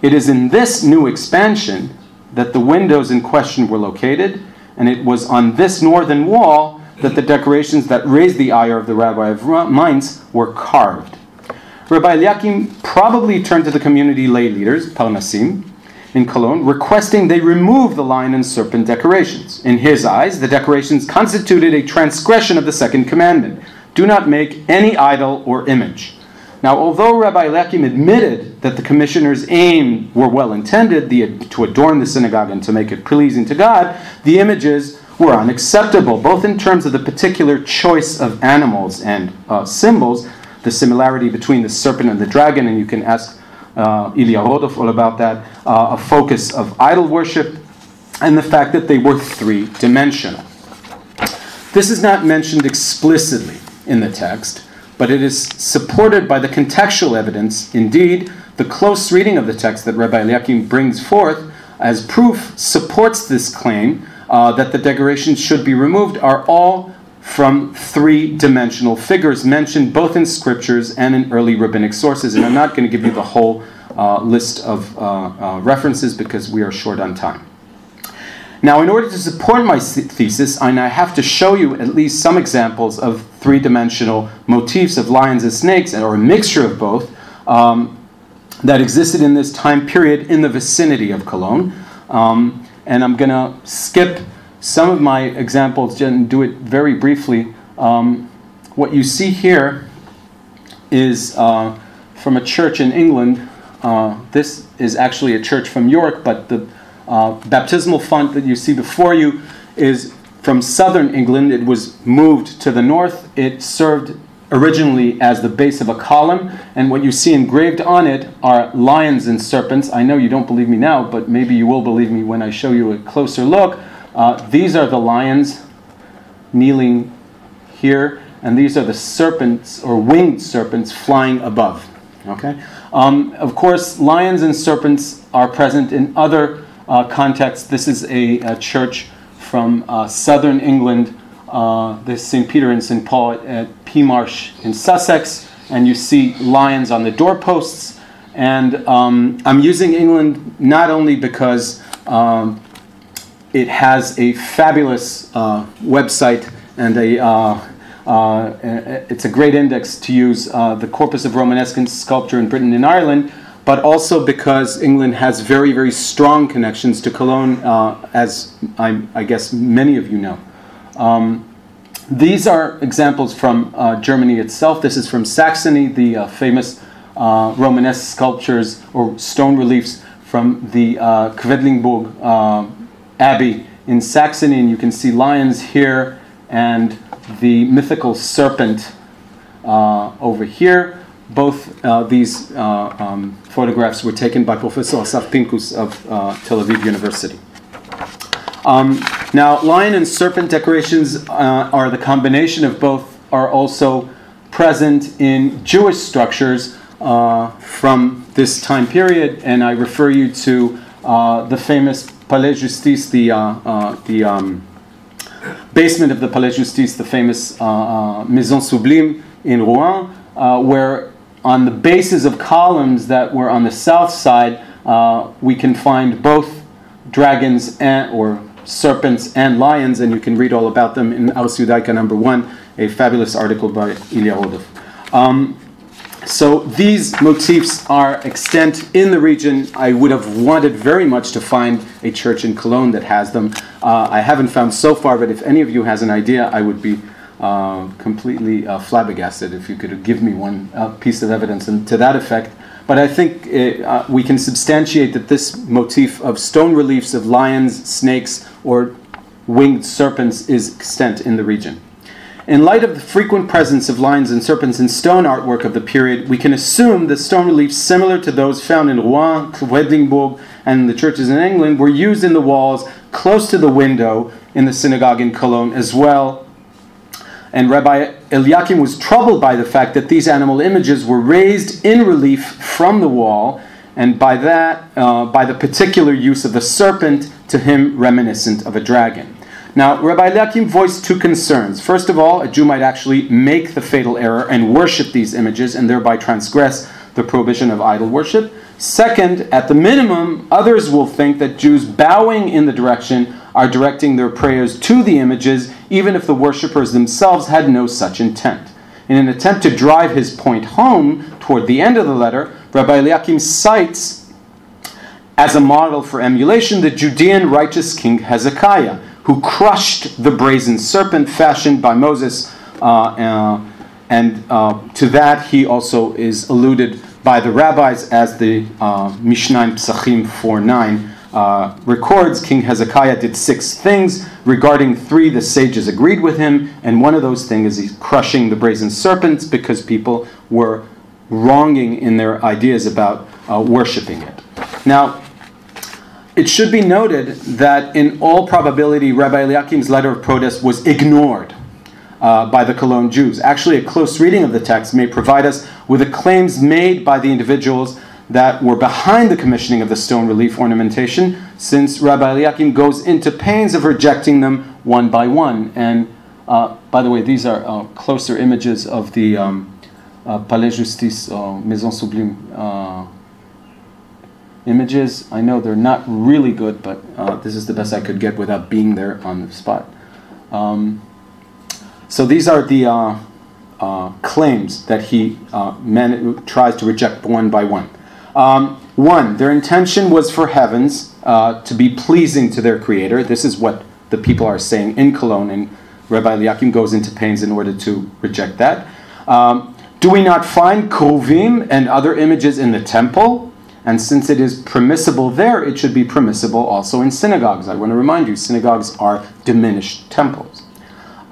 It is in this new expansion that the windows in question were located, and it was on this northern wall that the decorations that raised the ire of the rabbi of Mainz were carved. Rabbi Eliakim probably turned to the community lay leaders, Parnasim, in Cologne, requesting they remove the lion and serpent decorations. In his eyes, the decorations constituted a transgression of the second commandment do not make any idol or image. Now, although Rabbi Eliakim admitted that the commissioner's aim were well intended, the, to adorn the synagogue and to make it pleasing to God, the images were unacceptable, both in terms of the particular choice of animals and uh, symbols, the similarity between the serpent and the dragon, and you can ask uh, Ilya Rodov all about that, uh, a focus of idol worship, and the fact that they were three dimensional. This is not mentioned explicitly in the text, but it is supported by the contextual evidence. Indeed, the close reading of the text that Rabbi Eliakim brings forth as proof supports this claim uh, that the decorations should be removed are all from three dimensional figures mentioned both in scriptures and in early rabbinic sources. And I'm not going to give you the whole uh, list of uh, uh references because we are short on time. Now, in order to support my thesis, I now have to show you at least some examples of three dimensional motifs of lions and snakes, or a mixture of both, um, that existed in this time period in the vicinity of Cologne. Um, and I'm going to skip some of my examples and do it very briefly. Um, what you see here is uh, from a church in England. Uh, this is actually a church from York, but the uh, baptismal font that you see before you is from southern England. It was moved to the north. It served originally as the base of a column, and what you see engraved on it are lions and serpents. I know you don't believe me now, but maybe you will believe me when I show you a closer look. Uh, these are the lions kneeling here, and these are the serpents or winged serpents flying above. Okay. Um, of course, lions and serpents are present in other uh, context, this is a, a church from uh, southern England, uh, this St. Peter and St. Paul at, at in Sussex, and you see lions on the doorposts. And um, I'm using England not only because um, it has a fabulous uh, website and a uh, uh, it's a great index to use uh, the corpus of Romanesque sculpture in Britain and Ireland, but also because England has very, very strong connections to Cologne, uh, as I, I, guess many of you know. Um, these are examples from uh, Germany itself. This is from Saxony, the uh, famous uh, Romanesque sculptures or stone reliefs from the uh, Quedlinburg uh, Abbey in Saxony, and you can see lions here and the mythical serpent over here both uh, these uh, um, photographs were taken by Professor Asaf Pinkus of uh, Tel Aviv University. Um, now, lion and serpent decorations uh, are the combination of both, are also present in Jewish structures uh, from this time period, and I refer you to uh, the famous Palais Justice, the, the um, basement of the Palais Justice, the famous Maison Sublime in Rouen, where on the bases of columns that were on the south side, uh, we can find both dragons and, or serpents and lions, and you can read all about them in Ars Judaica number one, a fabulous article by Ilya Rodov. Um, so these motifs are extant in the region. I would have wanted very much to find a church in Cologne that has them. Uh, I haven't found so far, but if any of you has an idea, I would be uh, completely uh, flabbergasted if you could give me one uh, piece of evidence and to that effect. But I think it, uh, we can substantiate that this motif of stone reliefs of lions, snakes, or winged serpents is extant in the region. In light of the frequent presence of lions and serpents in stone artwork of the period, we can assume that stone reliefs similar to those found in Rouen, Quedlinburg, and the churches in England were used in the walls close to the window in the synagogue in Cologne as well and Rabbi Eliakim was troubled by the fact that these animal images were raised in relief from the wall, and by that, uh, by the particular use of the serpent, to him reminiscent of a dragon. Now, Rabbi Eliakim voiced two concerns. First of all, a Jew might actually make the fatal error and worship these images and thereby transgress the prohibition of idol worship. Second, at the minimum, others will think that Jews bowing in the direction are directing their prayers to the images, even if the worshippers themselves had no such intent. In an attempt to drive his point home toward the end of the letter, Rabbi Eliakim cites as a model for emulation the Judean righteous king Hezekiah, who crushed the brazen serpent fashioned by Moses uh, uh, and uh, to that he also is alluded by the rabbis as the uh, Mishnah Psachim 4.9 uh, records King Hezekiah did six things. Regarding three, the sages agreed with him, and one of those things is he's crushing the brazen serpents because people were wronging in their ideas about uh, worshiping it. Now, it should be noted that in all probability, Rabbi Eliakim's letter of protest was ignored uh, by the Cologne Jews. Actually, a close reading of the text may provide us with the claims made by the individuals that were behind the commissioning of the stone relief ornamentation, since Rabbi Eliakim goes into pains of rejecting them one by one. And uh, by the way, these are uh, closer images of the um, uh, Palais Justice, uh, Maison Sublime uh, images. I know they're not really good, but uh, this is the best I could get without being there on the spot. Um, so these are the claims that he tries to reject one by one. Um, one, their intention was for heavens uh, to be pleasing to their creator. This is what the people are saying in Cologne, and Rabbi Eliakim goes into pains in order to reject that. Um, do we not find kruvim and other images in the temple? And since it is permissible there, it should be permissible also in synagogues. I want to remind you, synagogues are diminished temples.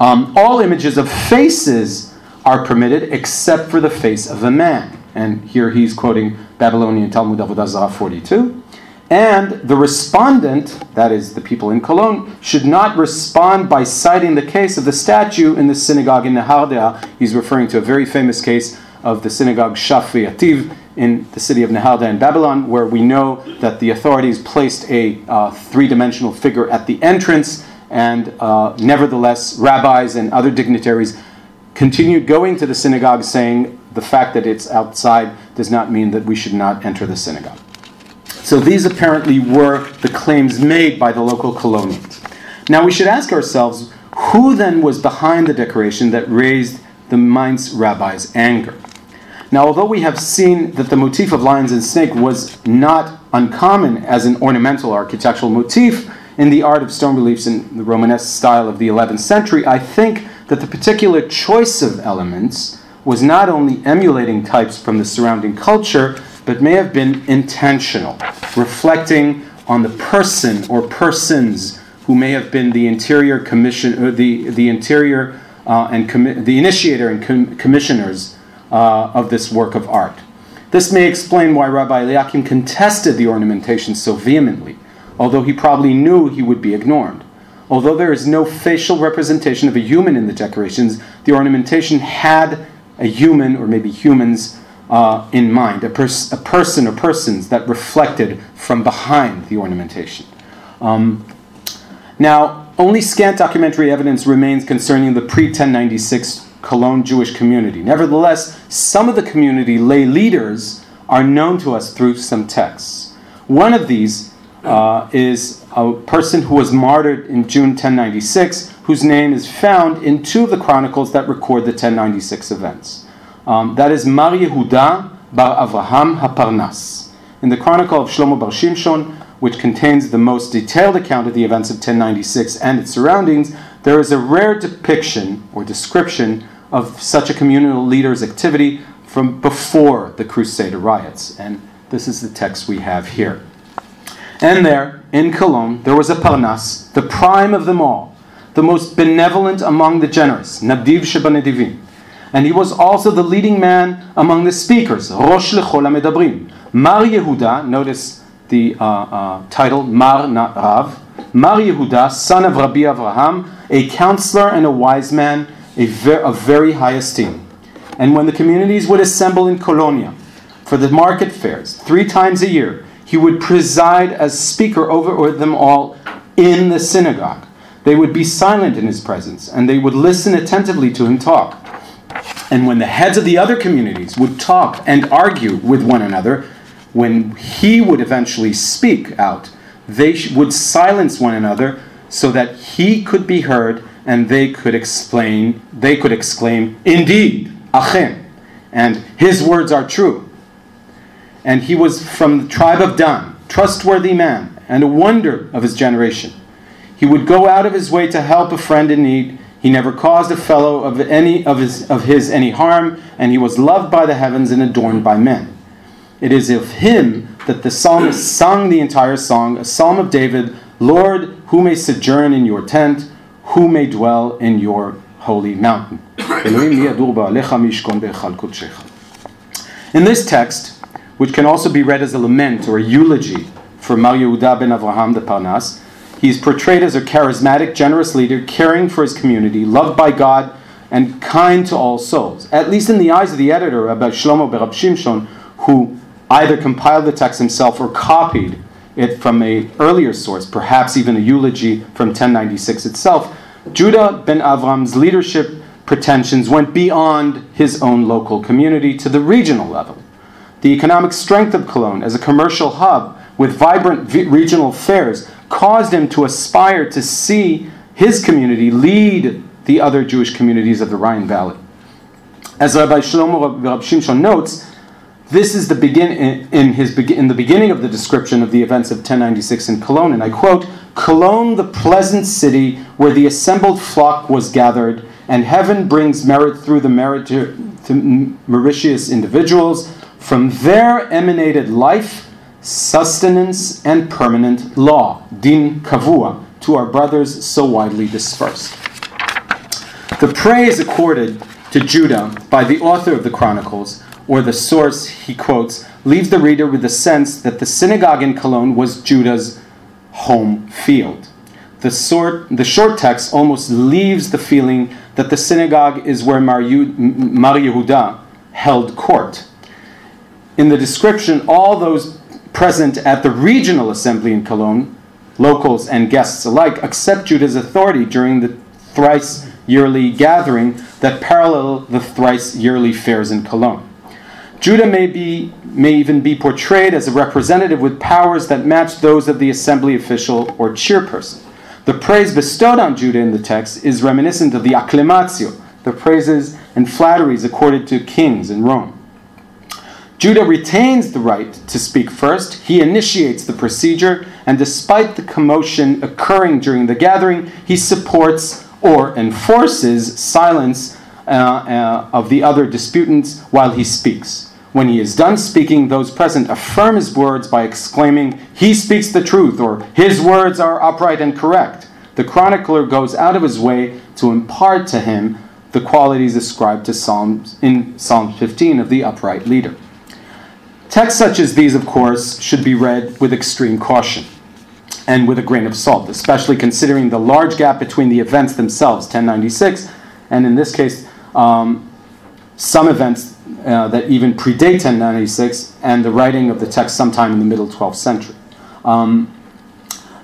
Um, all images of faces are permitted except for the face of a man. And here he's quoting Babylonian Talmud Avodah Zarah 42. And the respondent, that is the people in Cologne, should not respond by citing the case of the statue in the synagogue in Nehardea. He's referring to a very famous case of the synagogue Shafri Ativ in the city of Nehardea in Babylon, where we know that the authorities placed a uh, three dimensional figure at the entrance, and uh, nevertheless, rabbis and other dignitaries continued going to the synagogue saying the fact that it's outside does not mean that we should not enter the synagogue. So these apparently were the claims made by the local colonials. Now we should ask ourselves who then was behind the decoration that raised the Mainz rabbis' anger? Now, although we have seen that the motif of lions and snake was not uncommon as an ornamental architectural motif in the art of stone reliefs in the Romanesque style of the 11th century, I think that the particular choice of elements was not only emulating types from the surrounding culture, but may have been intentional, reflecting on the person or persons who may have been the interior commission, or the, the interior uh, and the initiator and com- commissioners uh, of this work of art. This may explain why Rabbi Eliakim contested the ornamentation so vehemently, although he probably knew he would be ignored. Although there is no facial representation of a human in the decorations, the ornamentation had a human, or maybe humans, uh, in mind, a, pers- a, person or persons that reflected from behind the ornamentation. Um, now, only scant documentary evidence remains concerning the pre 1096 Cologne Jewish community. Nevertheless, some of the community lay leaders are known to us through some texts. One of these uh, is a person who was martyred in June 1096, whose name is found in two of the chronicles that record the 1096 events. Um, that is Mar Yehuda bar Avraham HaParnas. In the chronicle of Shlomo bar Shimshon, which contains the most detailed account of the events of 1096 and its surroundings, there is a rare depiction or description of such a communal leader's activity from before the Crusader riots. And this is the text we have here. And there, in Cologne, there was a Parnas, the prime of them all, the most benevolent among the generous, Nadiv Shebanedivim. And he was also the leading man among the speakers, Rosh Lechol HaMedabrim. Mar Yehuda, notice the uh, uh, title, Mar not Rav. Mar Yehuda, son of Rabbi Avraham, a counselor and a wise man, a ver- of very high esteem. And when the communities would assemble in Colonia for the market fairs, three times a year, he would preside as speaker over them all in the synagogue. They would be silent in his presence, and they would listen attentively to him talk. And when the heads of the other communities would talk and argue with one another, when he would eventually speak out, they would silence one another so that he could be heard and they could explain, they could exclaim, Indeed, Achim, and his words are true and he was from the tribe of Dan, trustworthy man, and a wonder of his generation. He would go out of his way to help a friend in need. He never caused a fellow of any of his, of his any harm, and he was loved by the heavens and adorned by men. It is of him that the psalmist sung the entire song, a psalm of David, Lord, who may sojourn in your tent, who may dwell in your holy mountain. In this text, which can also be read as a lament or a eulogy for Mar Yehuda ben Avraham de Parnas, he is portrayed as a charismatic, generous leader, caring for his community, loved by God, and kind to all souls. At least in the eyes of the editor, Rabbi Shlomo Berab Shimshon, who either compiled the text himself or copied it from a earlier source, perhaps even a eulogy from 1096 itself, Judah ben Avram's leadership pretensions went beyond his own local community to the regional level. The economic strength of Cologne as a commercial hub with vibrant regional fairs caused him to aspire to see his community lead the other Jewish communities of the Rhine Valley. As Rabbi Shlomo Rab Shimshon notes, this is the begin in his in the beginning of the description of the events of 1096 in Cologne, and I quote: "Cologne, the pleasant city where the assembled flock was gathered, and heaven brings merit through the meretricious individuals. From there emanated life, sustenance, and permanent law, din kavua, to our brothers so widely dispersed." The praise accorded to Judah by the author of the Chronicles or the source he quotes, leaves the reader with the sense that the synagogue in Cologne was Judah's home field. The, sort, the short text almost leaves the feeling that the synagogue is where Mar, Yehuda held court. In the description, all those present at the regional assembly in Cologne, locals and guests alike, accept Judah's authority during the thrice yearly gathering that parallel the thrice yearly fairs in Cologne. Judah may, be, may even be portrayed as a representative with powers that match those of the assembly official or chairperson. The praise bestowed on Judah in the text is reminiscent of the acclamatio, the praises and flatteries accorded to kings in Rome. Judah retains the right to speak first, he initiates the procedure, and despite the commotion occurring during the gathering, he supports or enforces silence uh, uh, of the other disputants while he speaks. When he is done speaking, those present affirm his words by exclaiming, He speaks the truth, or His words are upright and correct. The chronicler goes out of his way to impart to him the qualities ascribed to Psalms in Psalm 15 of the upright leader. Texts such as these, of course, should be read with extreme caution and with a grain of salt, especially considering the large gap between the events themselves, 1096, and in this case, um, some events uh, that even predate 1096 and the writing of the text sometime in the middle 12th century. Um,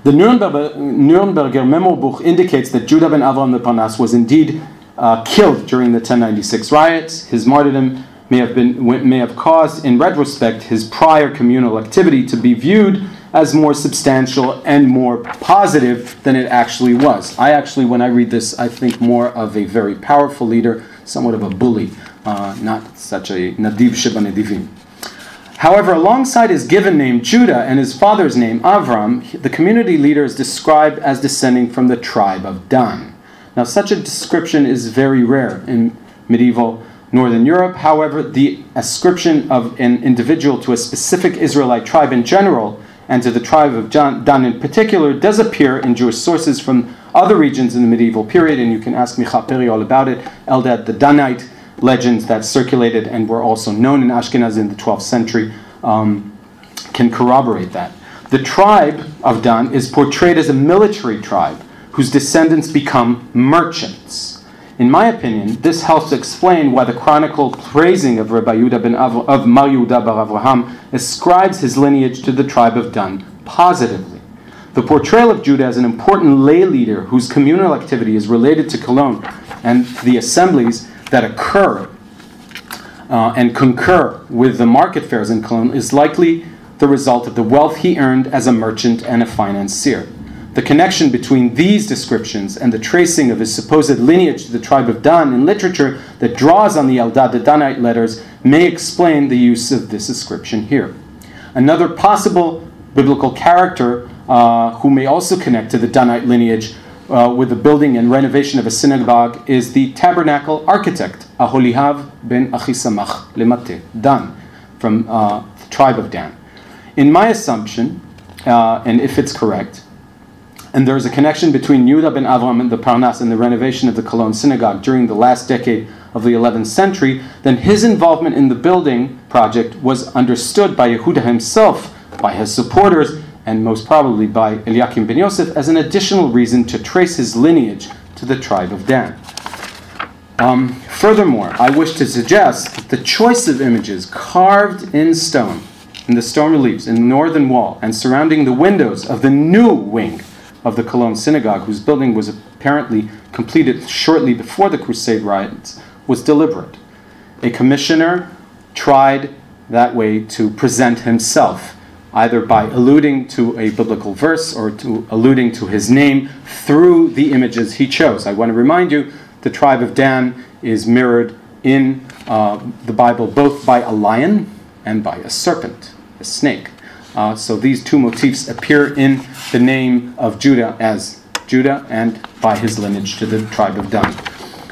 the Nuremberger, Nuremberger Memorbuch indicates that Judah ben Avram the Parnas was indeed uh, killed during the 1096 riots. His martyrdom may have, been, may have caused, in retrospect, his prior communal activity to be viewed as more substantial and more positive than it actually was. I actually, when I read this, I think more of a very powerful leader, somewhat of a bully uh, not such a Nadiv Sheba Nedivim. However, alongside his given name Judah and his father's name Avram, the community leader is described as descending from the tribe of Dan. Now, such a description is very rare in medieval Northern Europe. However, the ascription of an individual to a specific Israelite tribe in general and to the tribe of Dan in particular does appear in Jewish sources from other regions in the medieval period, and you can ask Micha Perry all about it. Eldad the Danite legends that circulated and were also known in Ashkenaz in the 12th century um, can corroborate that. The tribe of Dan is portrayed as a military tribe whose descendants become merchants. In my opinion, this helps explain why the chronicle praising of Rabbi Yehuda ben Av- of Mar Yehuda bar Avraham ascribes his lineage to the tribe of Dan positively. The portrayal of Judah as an important lay leader whose communal activity is related to Cologne and the assemblies that occur uh, and concur with the market fairs in Cologne is likely the result of the wealth he earned as a merchant and a financier. The connection between these descriptions and the tracing of his supposed lineage to the tribe of Dan in literature that draws on the Eldad the Danite letters may explain the use of this ascription here. Another possible biblical character uh, who may also connect to the Danite lineage uh, with the building and renovation of a synagogue is the tabernacle architect, Aholihav ben Achisamach Lemate, Dan, from uh, the tribe of Dan. In my assumption, uh, and if it's correct, and there's a connection between Yehuda ben Avram and the Parnas and the renovation of the Cologne synagogue during the last decade of the 11th century, then his involvement in the building project was understood by Yehuda himself, by his supporters, and most probably by Eliakim ben Yosef as an additional reason to trace his lineage to the tribe of Dan. Um, furthermore, I wish to suggest that the choice of images carved in stone in the stone reliefs in the northern wall and surrounding the windows of the new wing of the Cologne synagogue, whose building was apparently completed shortly before the Crusade riots, was deliberate. A commissioner tried that way to present himself, either by alluding to a biblical verse or to alluding to his name through the images he chose. I want to remind you the tribe of Dan is mirrored in uh, the Bible both by a lion and by a serpent, a snake. Uh, so these two motifs appear in the name of Judah as Judah and by his lineage to the tribe of Dan.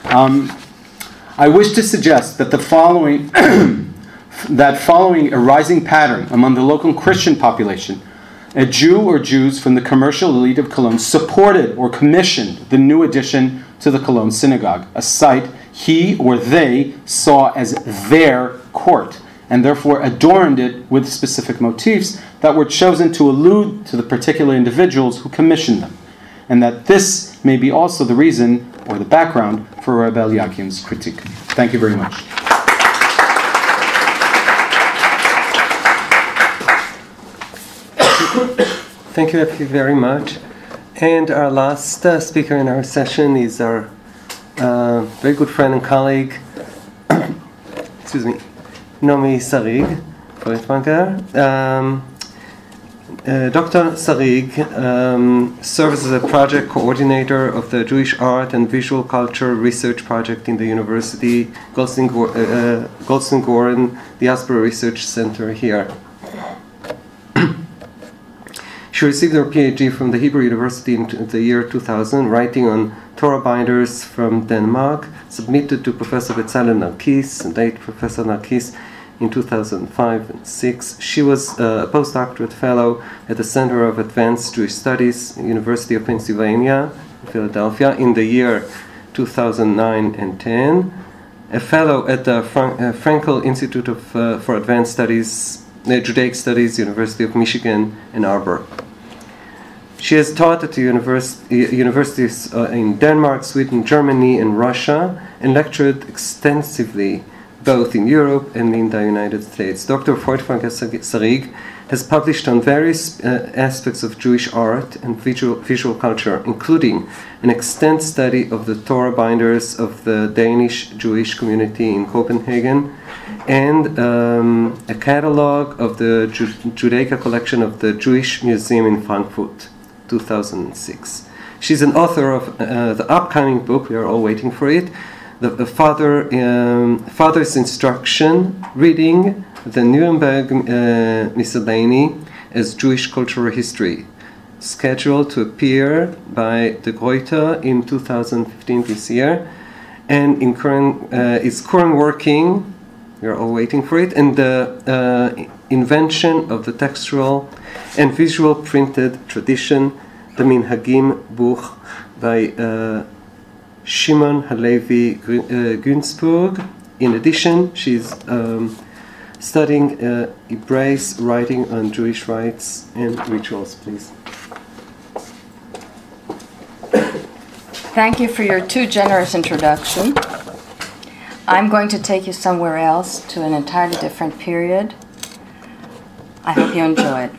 Um, I wish to suggest that the following that following a rising pattern among the local Christian population, a Jew or Jews from the commercial elite of Cologne supported or commissioned the new addition to the Cologne synagogue, a site he or they saw as their court and therefore adorned it with specific motifs that were chosen to allude to the particular individuals who commissioned them, and that this may be also the reason or the background for Rabbi Eliakim's critique. Thank you very much. Thank you very much. And our last uh, speaker in our session is our uh, very good friend and colleague, excuse me, Nomi Sarig, um, uh, Dr. Sarig um, serves as a project coordinator of the Jewish Art and Visual Culture Research Project in the University Goldstein Goren Diaspora Research Center here. she received her PhD from the Hebrew University in the year 2000, writing on Torah binders from Denmark, submitted to Professor Bezalel Narkiss, late Professor Narkiss in 2005 and 6. She was uh, a postdoctorate fellow at the Center of Advanced Jewish Studies, University of Pennsylvania, Philadelphia, in the year 2009 and 10. A fellow at the uh, Frankel Institute of, uh, for Advanced Studies, uh, Judaic Studies, University of Michigan, Ann Arbor. She has taught at the univers- universities uh, in Denmark, Sweden, Germany, and Russia, and lectured extensively both in Europe and in the United States. Dr. Feuchtwanger Sarig has published on various uh, aspects of Jewish art and visual, visual culture, including an extensive study of the Torah binders of the Danish Jewish community in Copenhagen and um, a catalog of the Ju- Judaica collection of the Jewish Museum in Frankfurt, 2006. She's an author of uh, the upcoming book, we are all waiting for it, the, the father, um, father's instruction, reading the Nuremberg uh, Miscellany as Jewish cultural history, scheduled to appear by De Gruyter in 2015 this year, and in current uh, is current working. We are all waiting for it, and the uh, invention of the textual and visual printed tradition, the Minhagim Buch by. Uh, Shimon Halevi Günzburg. In addition, she's um, studying uh, Hebraic writing on Jewish rites and rituals, please. Thank you for your too generous introduction. I'm going to take you somewhere else to an entirely different period. I hope you enjoy it.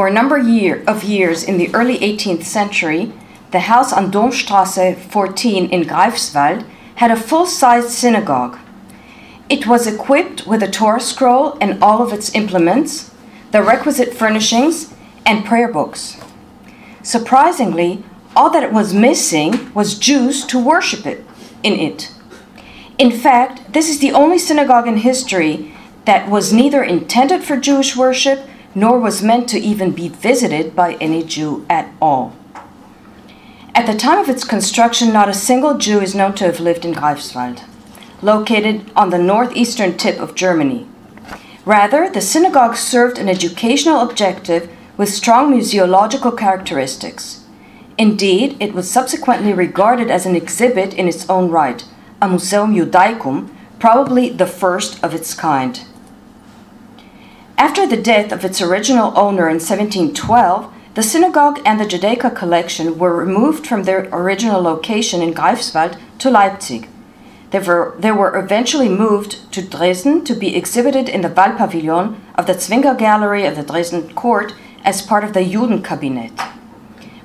For a number year, of years in the early 18th century, the house on Domstrasse 14 in Greifswald had a full sized synagogue. It was equipped with a Torah scroll and all of its implements, the requisite furnishings, and prayer books. Surprisingly, all that it was missing was Jews to worship it in it. In fact, this is the only synagogue in history that was neither intended for Jewish worship nor was meant to even be visited by any Jew at all. At the time of its construction, not a single Jew is known to have lived in Greifswald, located on the northeastern tip of Germany. Rather, the synagogue served an educational objective with strong museological characteristics. Indeed, it was subsequently regarded as an exhibit in its own right, a Museum Judaicum, probably the first of its kind. After the death of its original owner in 1712, the synagogue and the Judaica collection were removed from their original location in Greifswald to Leipzig. They were, they were eventually moved to Dresden to be exhibited in the Wallpavillon of the Zwinger Gallery of the Dresden court as part of the Judenkabinett.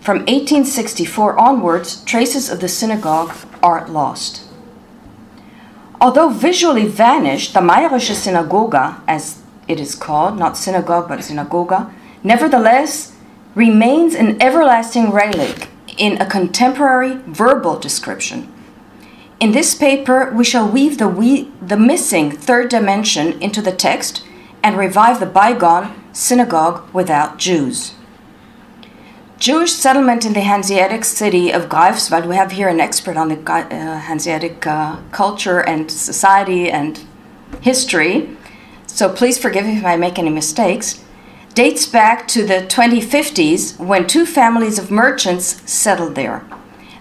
From 1864 onwards, traces of the synagogue are lost. Although visually vanished, the Mayerische Synagoga, as it is called, not synagogue but synagoga, nevertheless remains an everlasting relic in a contemporary verbal description. In this paper, we shall weave the, we, the missing third dimension into the text and revive the bygone synagogue without Jews. Jewish settlement in the Hanseatic city of Greifswald. We have here an expert on the uh, Hanseatic uh, culture and society and history so please forgive me if I make any mistakes, dates back to the 2050s when two families of merchants settled there.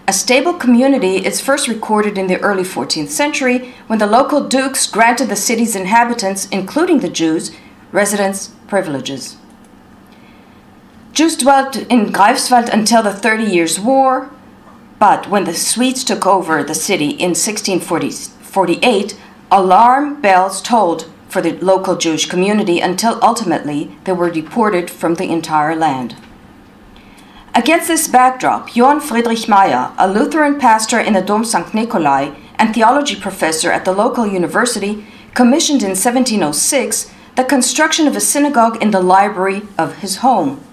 A stable community is first recorded in the early 14th century when the local dukes granted the city's inhabitants, including the Jews, residence privileges. Jews dwelt in Greifswald until the Thirty Years' War, but when the Swedes took over the city in 1648, alarm bells tolled for the local Jewish community until ultimately they were deported from the entire land. Against this backdrop, Johann Friedrich Meyer, a Lutheran pastor in the Dom St. Nikolai and theology professor at the local university, commissioned in 1706 the construction of a synagogue in the library of his home.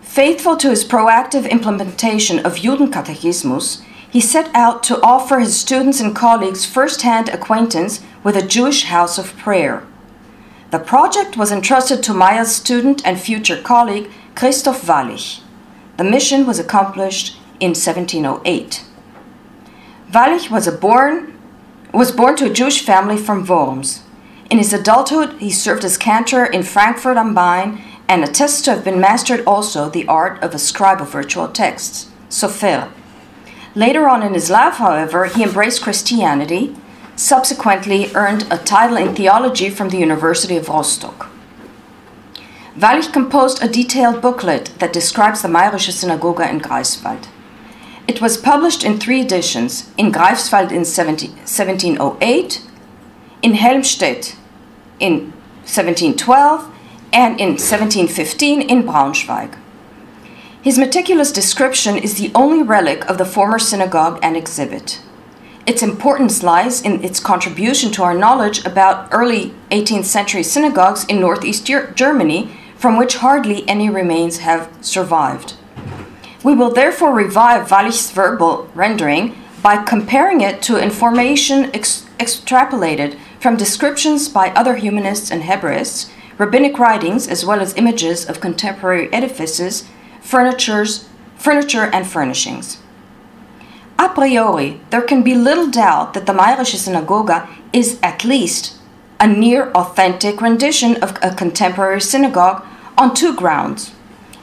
Faithful to his proactive implementation of Judenkatechismus, he set out to offer his students and colleagues first hand acquaintance with a Jewish house of prayer. The project was entrusted to Meyer's student and future colleague Christoph Wallich. The mission was accomplished in 1708. Wallich was, born, was born to a Jewish family from Worms. In his adulthood, he served as cantor in Frankfurt am Main and attests to have been mastered also the art of a scribe of virtual texts, Sofer. Later on in his life, however, he embraced Christianity subsequently earned a title in theology from the University of Rostock. Wallich composed a detailed booklet that describes the Mayerische Synagoga in Greifswald. It was published in three editions in Greifswald in 1708, in Helmstedt in 1712, and in 1715 in Braunschweig. His meticulous description is the only relic of the former synagogue and exhibit. Its importance lies in its contribution to our knowledge about early 18th century synagogues in northeast Germany, from which hardly any remains have survived. We will therefore revive Wallich's verbal rendering by comparing it to information ex- extrapolated from descriptions by other humanists and Hebraists, rabbinic writings, as well as images of contemporary edifices, furnitures, furniture, and furnishings. A priori, there can be little doubt that the Mayerische Synagoga is at least a near authentic rendition of a contemporary synagogue on two grounds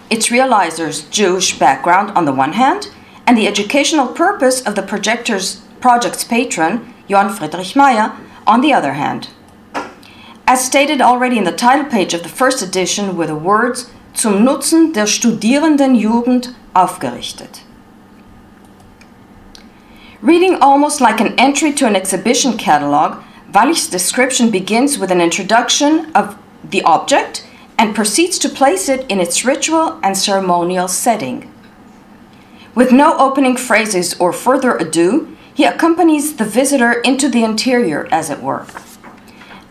its realizer's Jewish background on the one hand, and the educational purpose of the projector's project's patron, Johann Friedrich Meyer, on the other hand. As stated already in the title page of the first edition were the words zum Nutzen der studierenden Jugend aufgerichtet. Reading almost like an entry to an exhibition catalog, Wallich's description begins with an introduction of the object and proceeds to place it in its ritual and ceremonial setting. With no opening phrases or further ado, he accompanies the visitor into the interior, as it were.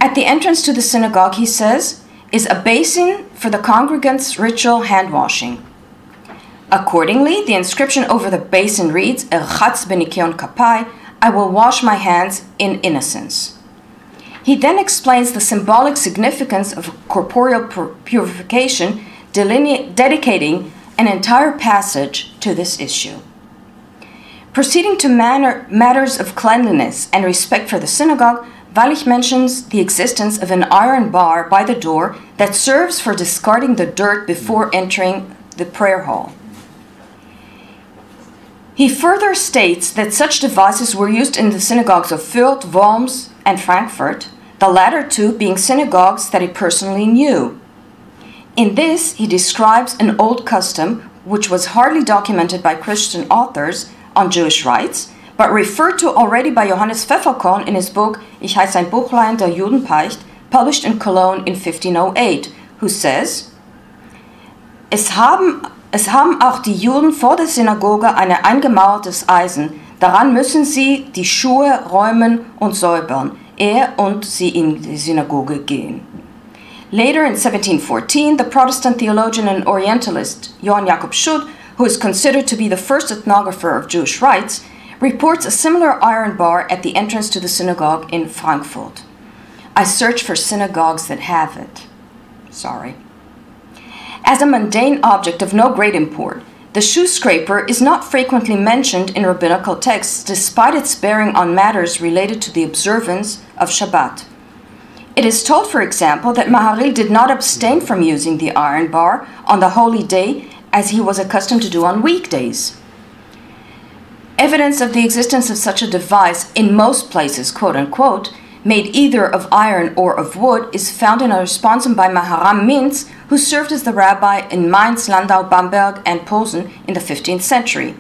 At the entrance to the synagogue, he says, is a basin for the congregants' ritual hand washing. Accordingly, the inscription over the basin reads, Erchatz benikion kapai, I will wash my hands in innocence. He then explains the symbolic significance of corporeal purification, dedicating an entire passage to this issue. Proceeding to manner, matters of cleanliness and respect for the synagogue, Wallich mentions the existence of an iron bar by the door that serves for discarding the dirt before entering the prayer hall. He further states that such devices were used in the synagogues of Fürth, Worms, and Frankfurt, the latter two being synagogues that he personally knew. In this, he describes an old custom which was hardly documented by Christian authors on Jewish rights, but referred to already by Johannes Pfefferkorn in his book Ich heiß ein Buchlein der Judenpeicht, published in Cologne in 1508, who says, es haben es haben auch die Juden vor der Synagoge ein eingemauertes Eisen. Daran müssen sie die Schuhe räumen und säubern, ehe und sie in die Synagoge gehen. Later in 1714, the Protestant theologian and Orientalist Johann Jakob Schutt, who is considered to be the first ethnographer of Jewish rites, reports a similar iron bar at the entrance to the synagogue in Frankfurt. I search for synagogues that have it. Sorry. As a mundane object of no great import, the shoe scraper is not frequently mentioned in rabbinical texts despite its bearing on matters related to the observance of Shabbat. It is told, for example, that Maharil did not abstain from using the iron bar on the holy day as he was accustomed to do on weekdays. Evidence of the existence of such a device in most places, quote unquote, made either of iron or of wood, is found in a responsum by Maharam Mintz, who served as the rabbi in Mainz, Landau, Bamberg, and Posen in the 15th century.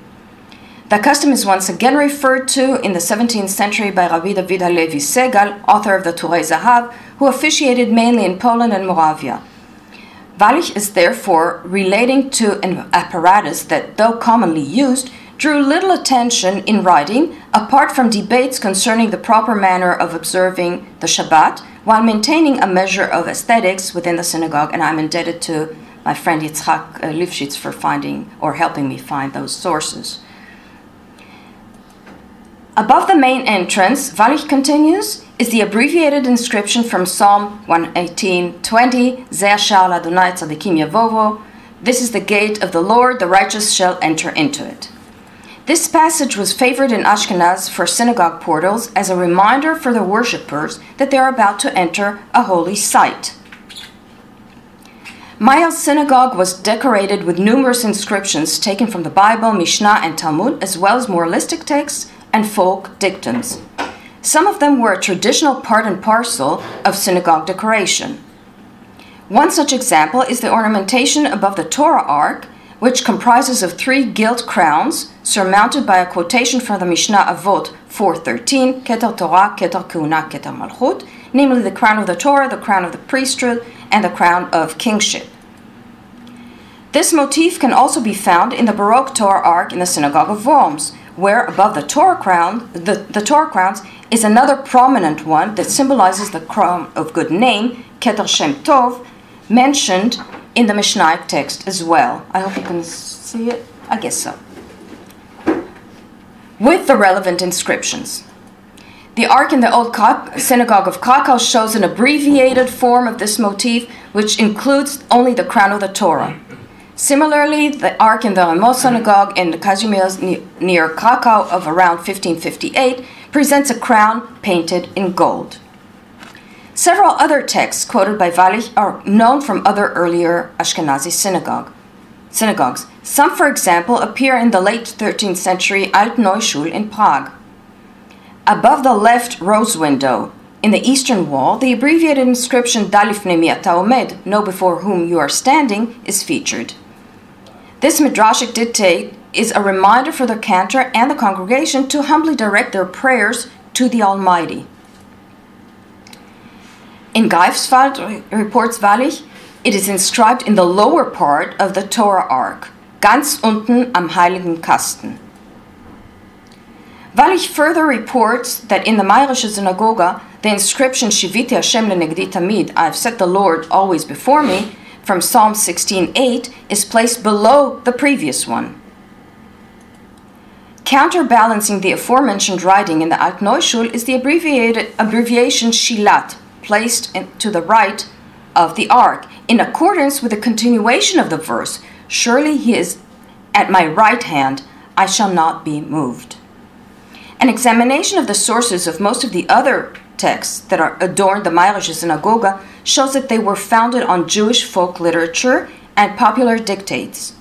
The custom is once again referred to in the 17th century by Rabbi David Halevi Segal, author of the Turei Zahav, who officiated mainly in Poland and Moravia. Wallich is therefore relating to an apparatus that, though commonly used, drew little attention in writing apart from debates concerning the proper manner of observing the Shabbat while maintaining a measure of aesthetics within the synagogue. And I'm indebted to my friend Yitzhak uh, Lifshitz for finding or helping me find those sources. Above the main entrance, Wallich continues, is the abbreviated inscription from Psalm 118:20, Zer shal Adonai yavovo. This is the gate of the Lord, the righteous shall enter into it. This passage was favored in Ashkenaz for synagogue portals as a reminder for the worshippers that they are about to enter a holy site. Mahal's synagogue was decorated with numerous inscriptions taken from the Bible, Mishnah, and Talmud, as well as moralistic texts and folk dictums. Some of them were a traditional part and parcel of synagogue decoration. One such example is the ornamentation above the Torah ark which comprises of three gilt crowns surmounted by a quotation from the Mishnah Avot 4.13, Keter Torah, Keter Kehunah, Keter Malchut, namely the crown of the Torah, the crown of the priesthood, and the crown of kingship. This motif can also be found in the Baroque Torah ark in the Synagogue of Worms, where above the Torah crown, the, the Torah crowns is another prominent one that symbolizes the crown of good name, Keter Shem Tov, mentioned in the Mishnaic text as well. I hope you can see it. I guess so. With the relevant inscriptions. The ark in the old synagogue of Krakow shows an abbreviated form of this motif, which includes only the crown of the Torah. Similarly, the ark in the Remuh synagogue in the Kazimierz near Krakow of around 1558 presents a crown painted in gold. Several other texts quoted by Wallich are known from other earlier Ashkenazi synagogue, synagogues. Some, for example, appear in the late 13th century Alt Neuschul in Prague. Above the left rose window, in the eastern wall, the abbreviated inscription Dalifne miata omed, know before whom you are standing, is featured. This midrashic dictate is a reminder for the cantor and the congregation to humbly direct their prayers to the Almighty. In Greifswald, reports Wallich, it is inscribed in the lower part of the Torah ark, ganz unten am Heiligen Kasten. Wallich further reports that in the Mayerische Synagogue, the inscription Shiviti Hashem lenegdi tamid, I've set the Lord always before me, from Psalm 16:8 is placed below the previous one. Counterbalancing the aforementioned writing in the Alt Neuschul is the abbreviated abbreviation Shilat, placed in, to the right of the ark, in accordance with the continuation of the verse. Surely he is at my right hand, I shall not be moved. An examination of the sources of most of the other texts that are adorned the Mayerische Synagogue shows that they were founded on Jewish folk literature and popular dictates.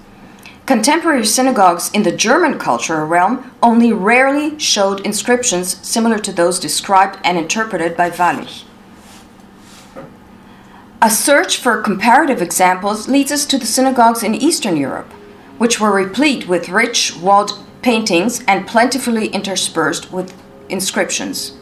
Contemporary synagogues in the German cultural realm only rarely showed inscriptions similar to those described and interpreted by Wallich. A search for comparative examples leads us to the synagogues in Eastern Europe, which were replete with rich walled paintings and plentifully interspersed with inscriptions.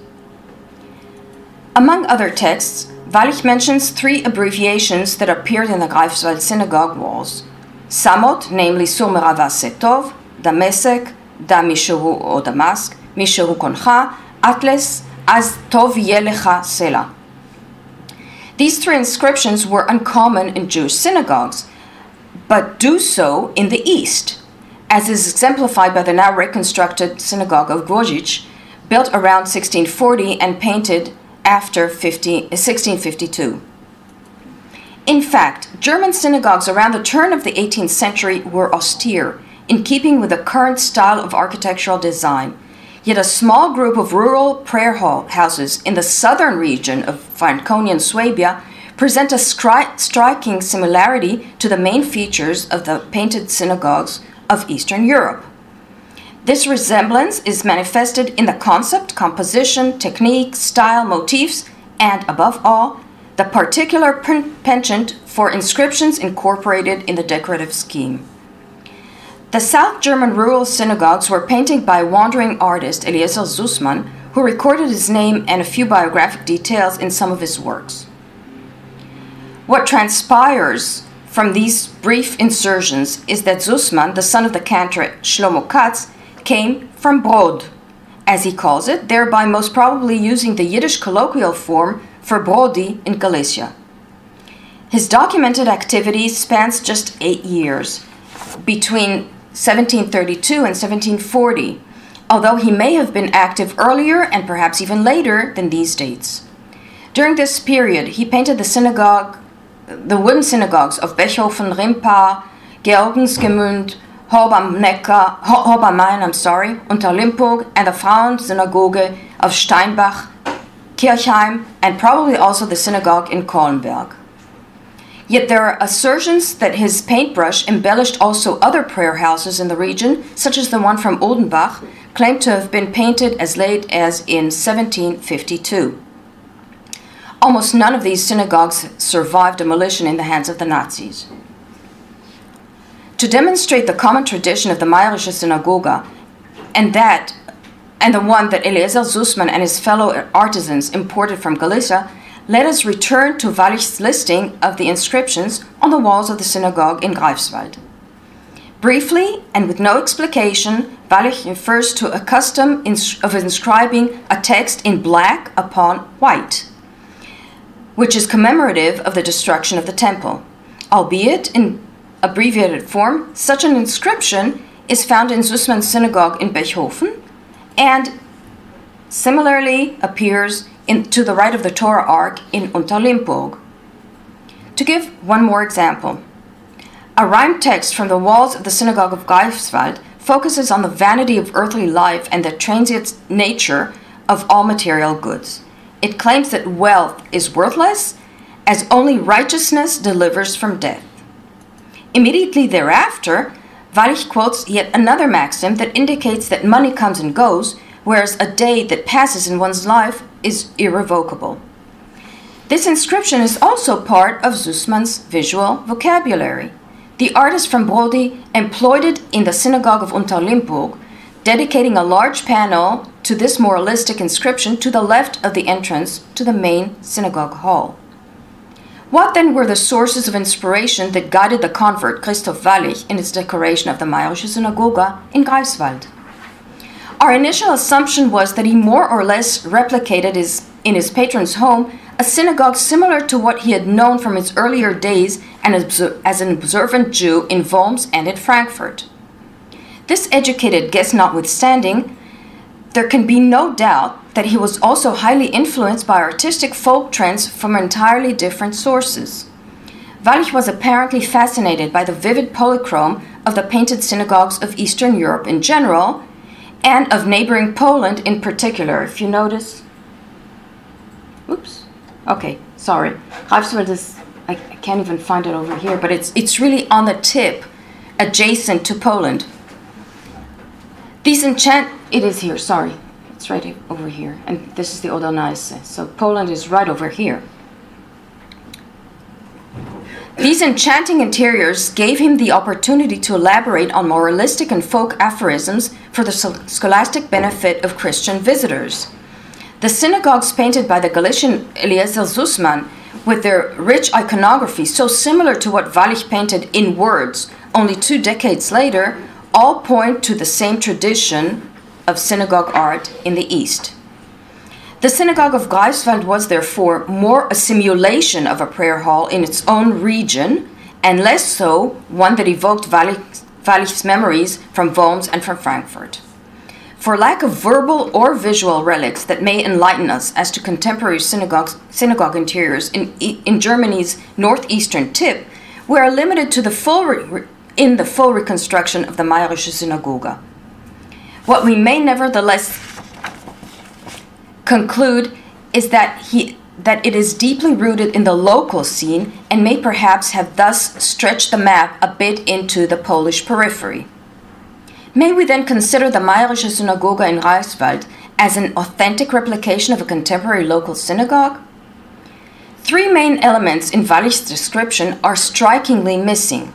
Among other texts, Wallich mentions three abbreviations that appeared in the Greifswald synagogue walls Samot, namely Sumerava Setov, Damesek, Da Mishehu or Damask, Mishehu Koncha, Atlas, Az Tov Yelecha Sela. These three inscriptions were uncommon in Jewish synagogues, but do so in the East, as is exemplified by the now reconstructed synagogue of Gwoździec, built around 1640 and painted after 50, 1652. In fact, German synagogues around the turn of the 18th century were austere, in keeping with the current style of architectural design. Yet a small group of rural prayer hall houses in the southern region of Franconian Swabia present a scri- striking similarity to the main features of the painted synagogues of Eastern Europe. This resemblance is manifested in the concept, composition, technique, style, motifs, and above all, the particular penchant for inscriptions incorporated in the decorative scheme. The South German rural synagogues were painted by wandering artist Eliezer Sussman, who recorded his name and a few biographic details in some of his works. What transpires from these brief insertions is that Sussman, the son of the cantor Shlomo Katz, came from Brod, as he calls it, thereby most probably using the Yiddish colloquial form for Brody in Galicia. His documented activity spans just eight years, between 1732 and 1740, although he may have been active earlier and perhaps even later than these dates. During this period, he painted the synagogue, the wooden synagogues of Bechhofen, Rimpa, Georgensgmünd, Horb am Neckar, Horb am Main, I'm sorry, Unter Unterlimpurg, and the Frauensynagoge of Steinbach Kirchheim, and probably also the synagogue in Kohlenberg. Yet there are assertions that his paintbrush embellished also other prayer houses in the region, such as the one from Oldenbach, claimed to have been painted as late as in 1752. Almost none of these synagogues survived demolition in the hands of the Nazis. To demonstrate the common tradition of the Mayerische Synagoga, and that and the one that Eliezer Sussman and his fellow artisans imported from Galicia, let us return to Wallich's listing of the inscriptions on the walls of the synagogue in Greifswald. Briefly, and with no explication, Wallich refers to a custom of inscribing a text in black upon white, which is commemorative of the destruction of the temple. Albeit in abbreviated form, such an inscription is found in Sussman's synagogue in Bechhofen, and similarly appears in, to the right of the Torah ark in Unterlimpurg. To give one more example, a rhymed text from the walls of the synagogue of Greifswald focuses on the vanity of earthly life and the transient nature of all material goods. It claims that wealth is worthless as only righteousness delivers from death. Immediately thereafter, Wallich quotes yet another maxim that indicates that money comes and goes, whereas a day that passes in one's life is irrevocable. This inscription is also part of Sussman's visual vocabulary. The artist from Brody employed it in the synagogue of Unterlimpurg, dedicating a large panel to this moralistic inscription to the left of the entrance to the main synagogue hall. What then were the sources of inspiration that guided the convert Christoph Wallich in his decoration of the Mayerische Synagoga in Greifswald? Our initial assumption was that he more or less replicated his in his patron's home a synagogue similar to what he had known from his earlier days and as an observant Jew in Worms and in Frankfurt. This educated guess notwithstanding, there can be no doubt that he was also highly influenced by artistic folk trends from entirely different sources. Wallich was apparently fascinated by the vivid polychrome of the painted synagogues of Eastern Europe in general and of neighboring Poland in particular. If you notice, oops, okay, sorry. Greifswald is, I, I can't even find it over here, but it's, it's really on the tip adjacent to Poland. These enchant, it is here, sorry. It's right over here. And this is the Odolnice. So Poland is right over here. These enchanting interiors gave him the opportunity to elaborate on moralistic and folk aphorisms for the scholastic benefit of Christian visitors. The synagogues painted by the Galician Eliezer Sussman, with their rich iconography so similar to what Wallich painted in words only two decades later, all point to the same tradition of synagogue art in the East. The synagogue of Greifswald was therefore more a simulation of a prayer hall in its own region, and less so one that evoked Wallich's memories from Worms and from Frankfurt. For lack of verbal or visual relics that may enlighten us as to contemporary synagogue interiors in, in Germany's northeastern tip, we are limited to the full re, in the full reconstruction of the Mayerische Synagoge. What we may nevertheless conclude is that he that it is deeply rooted in the local scene and may perhaps have thus stretched the map a bit into the Polish periphery. May we then consider the Mayerische Synagoge in Greifswald as an authentic replication of a contemporary local synagogue? Three main elements in Wallich's description are strikingly missing.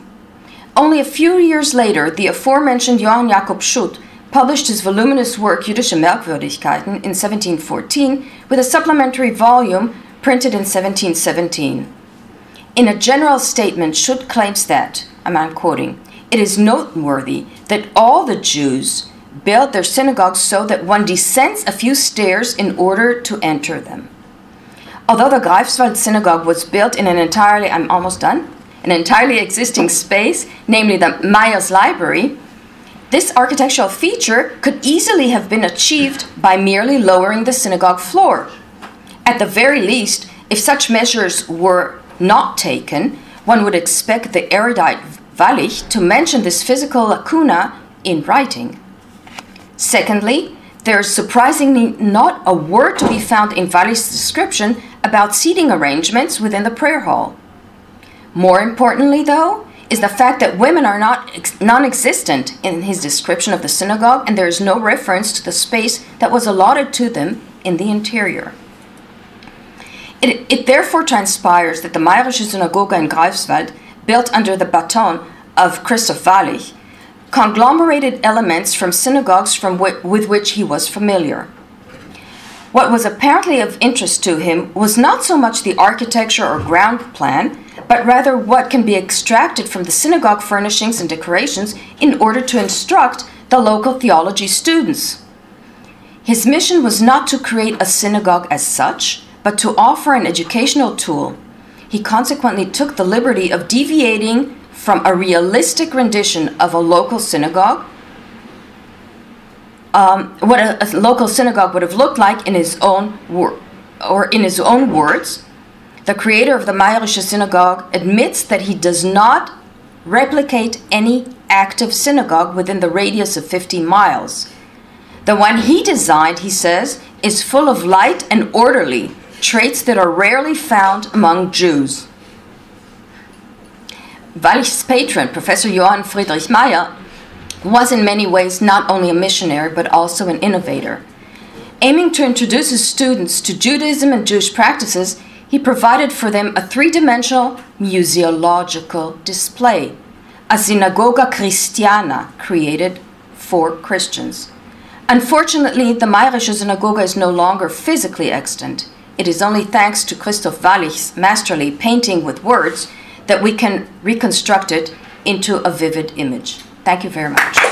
Only a few years later, the aforementioned Johann Jakob Schudt published his voluminous work Jüdische Merkwürdigkeiten in 1714 with a supplementary volume printed in 1717. In a general statement, Schudt claims that, I'm quoting, it is noteworthy that all the Jews built their synagogues so that one descends a few stairs in order to enter them. Although the Greifswald synagogue was built in an entirely, I'm almost done, an entirely existing space, namely the Meyer's Library, this architectural feature could easily have been achieved by merely lowering the synagogue floor. At the very least, if such measures were not taken, one would expect the erudite Wallich to mention this physical lacuna in writing. Secondly, there is surprisingly not a word to be found in Wallich's description about seating arrangements within the prayer hall. More importantly, though, is the fact that women are not non-existent in his description of the synagogue and there is no reference to the space that was allotted to them in the interior. It, it therefore transpires that the Mayerische Synagoge in Greifswald, built under the baton of Christoph Wallich, conglomerated elements from synagogues from wh- with which he was familiar. What was apparently of interest to him was not so much the architecture or ground plan but rather what can be extracted from the synagogue furnishings and decorations in order to instruct the local theology students. His mission was not to create a synagogue as such, but to offer an educational tool. He consequently took the liberty of deviating from a realistic rendition of a local synagogue, um, what a, a, local synagogue would have looked like in his own or in his own words, the creator of the Mayerische Synagogue admits that he does not replicate any active synagogue within the radius of 50 miles. The one he designed, he says, is full of light and orderly, traits that are rarely found among Jews. Wallich's patron, Professor Johann Friedrich Meyer, was in many ways not only a missionary but also an innovator. Aiming to introduce his students to Judaism and Jewish practices, he provided for them a three dimensional museological display, a synagoga Christiana created for Christians. Unfortunately, the Mayerische Synagoge is no longer physically extant. It is only thanks to Christoph Wallich's masterly painting with words that we can reconstruct it into a vivid image. Thank you very much.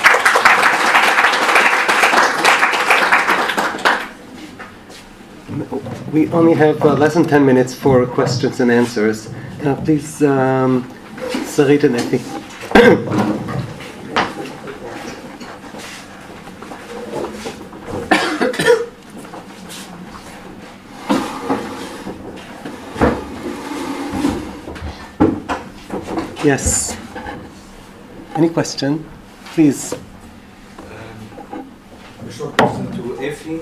We only have uh, less than 10 minutes for questions and answers. Uh, please, um, Sarit and Effie. yes. Any question? Please. Um, a short question to Effie.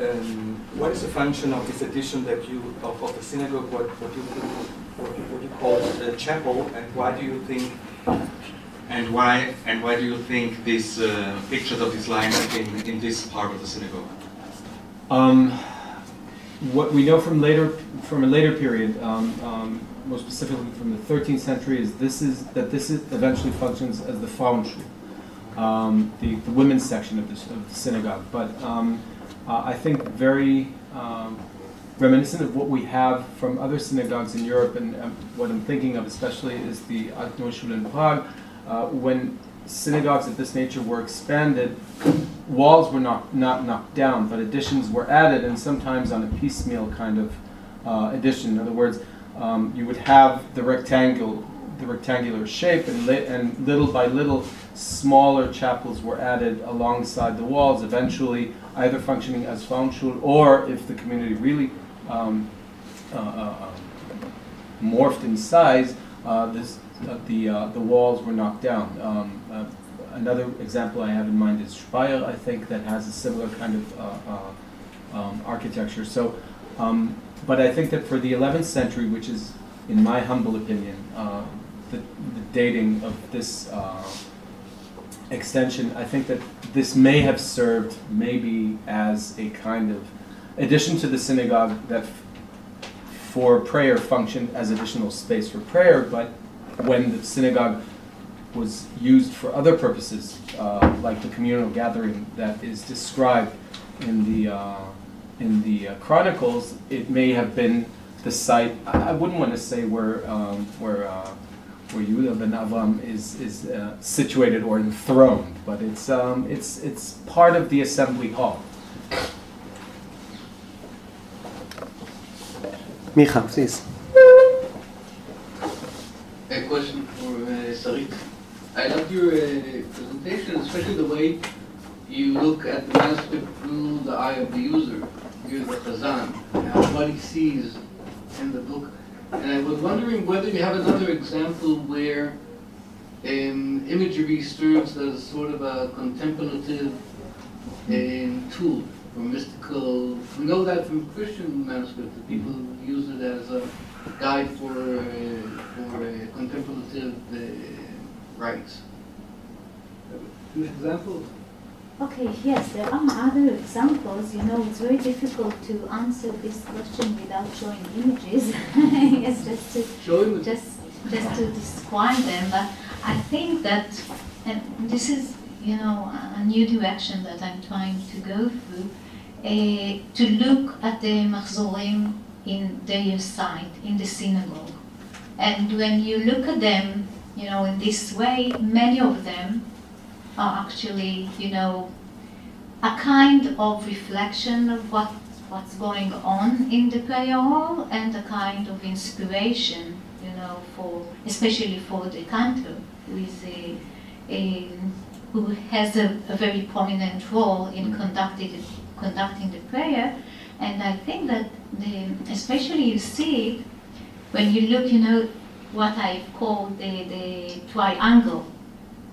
Um, what is the function of this addition that you of, of the synagogue? What what you what, what you call the chapel, and why do you think? And why and why do you think these uh, pictures of this line in in this part of the synagogue? Um, what we know from later from a later period, um, um, more specifically from the 13th century, is this is that this is eventually functions as the Frauenschule, um, the, the women's section of, this, of the synagogue. But um, uh, I think very um, reminiscent of what we have from other synagogues in Europe, and um, what I'm thinking of especially is the Altneue Schule in Prague, uh, when synagogues of this nature were expanded, walls were not, not knocked down, but additions were added, and sometimes on a piecemeal kind of uh, addition. In other words, um, you would have the rectangle, the rectangular shape, and, li- and little by little, smaller chapels were added alongside the walls, eventually either functioning as Frauenschule, or if the community really um, uh, uh, morphed in size, uh, this, uh, the, uh, the walls were knocked down. Um, uh, another example I have in mind is Speyer, I think, that has a similar kind of um, architecture. So, um, but I think that for the 11th century, which is, in my humble opinion, the, the dating of this uh, extension, I think that this may have served maybe as a kind of addition to the synagogue that for prayer functioned as additional space for prayer, but when the synagogue was used for other purposes, uh, like the communal gathering that is described in the uh, in the uh, chronicles, it may have been the site. I, I wouldn't want to say where um, where uh, where The ben Avram is is uh, situated or enthroned, but it's um, it's it's part of the assembly hall. Micha, please. A question for uh, Sarit. I loved your uh, presentation, especially the way you look at the manuscript through the eye of the user. You're the Chazan, and how what he sees in the book. And I was wondering whether you have another example where um, imagery serves as sort of a contemplative um, tool for mystical. We know that from Christian manuscripts, that people use it as a guide for uh, for uh, contemplative uh, rites. An example. Okay, yes, there are other examples. You know, it's very difficult to answer this question without showing images. yes, just to just just to describe them. But I think that, and this is you know a new direction that I'm trying to go through, uh, to look at the machzorim in their side in the synagogue, and when you look at them, you know, in this way, many of them are actually, you know, a kind of reflection of what what's going on in the prayer hall and a kind of inspiration, you know, for especially for the cantor, who is a, a who has a, a very prominent role in mm. conducting conducting the prayer. And I think that the, especially you see it when you look, you know, what I call the, the triangle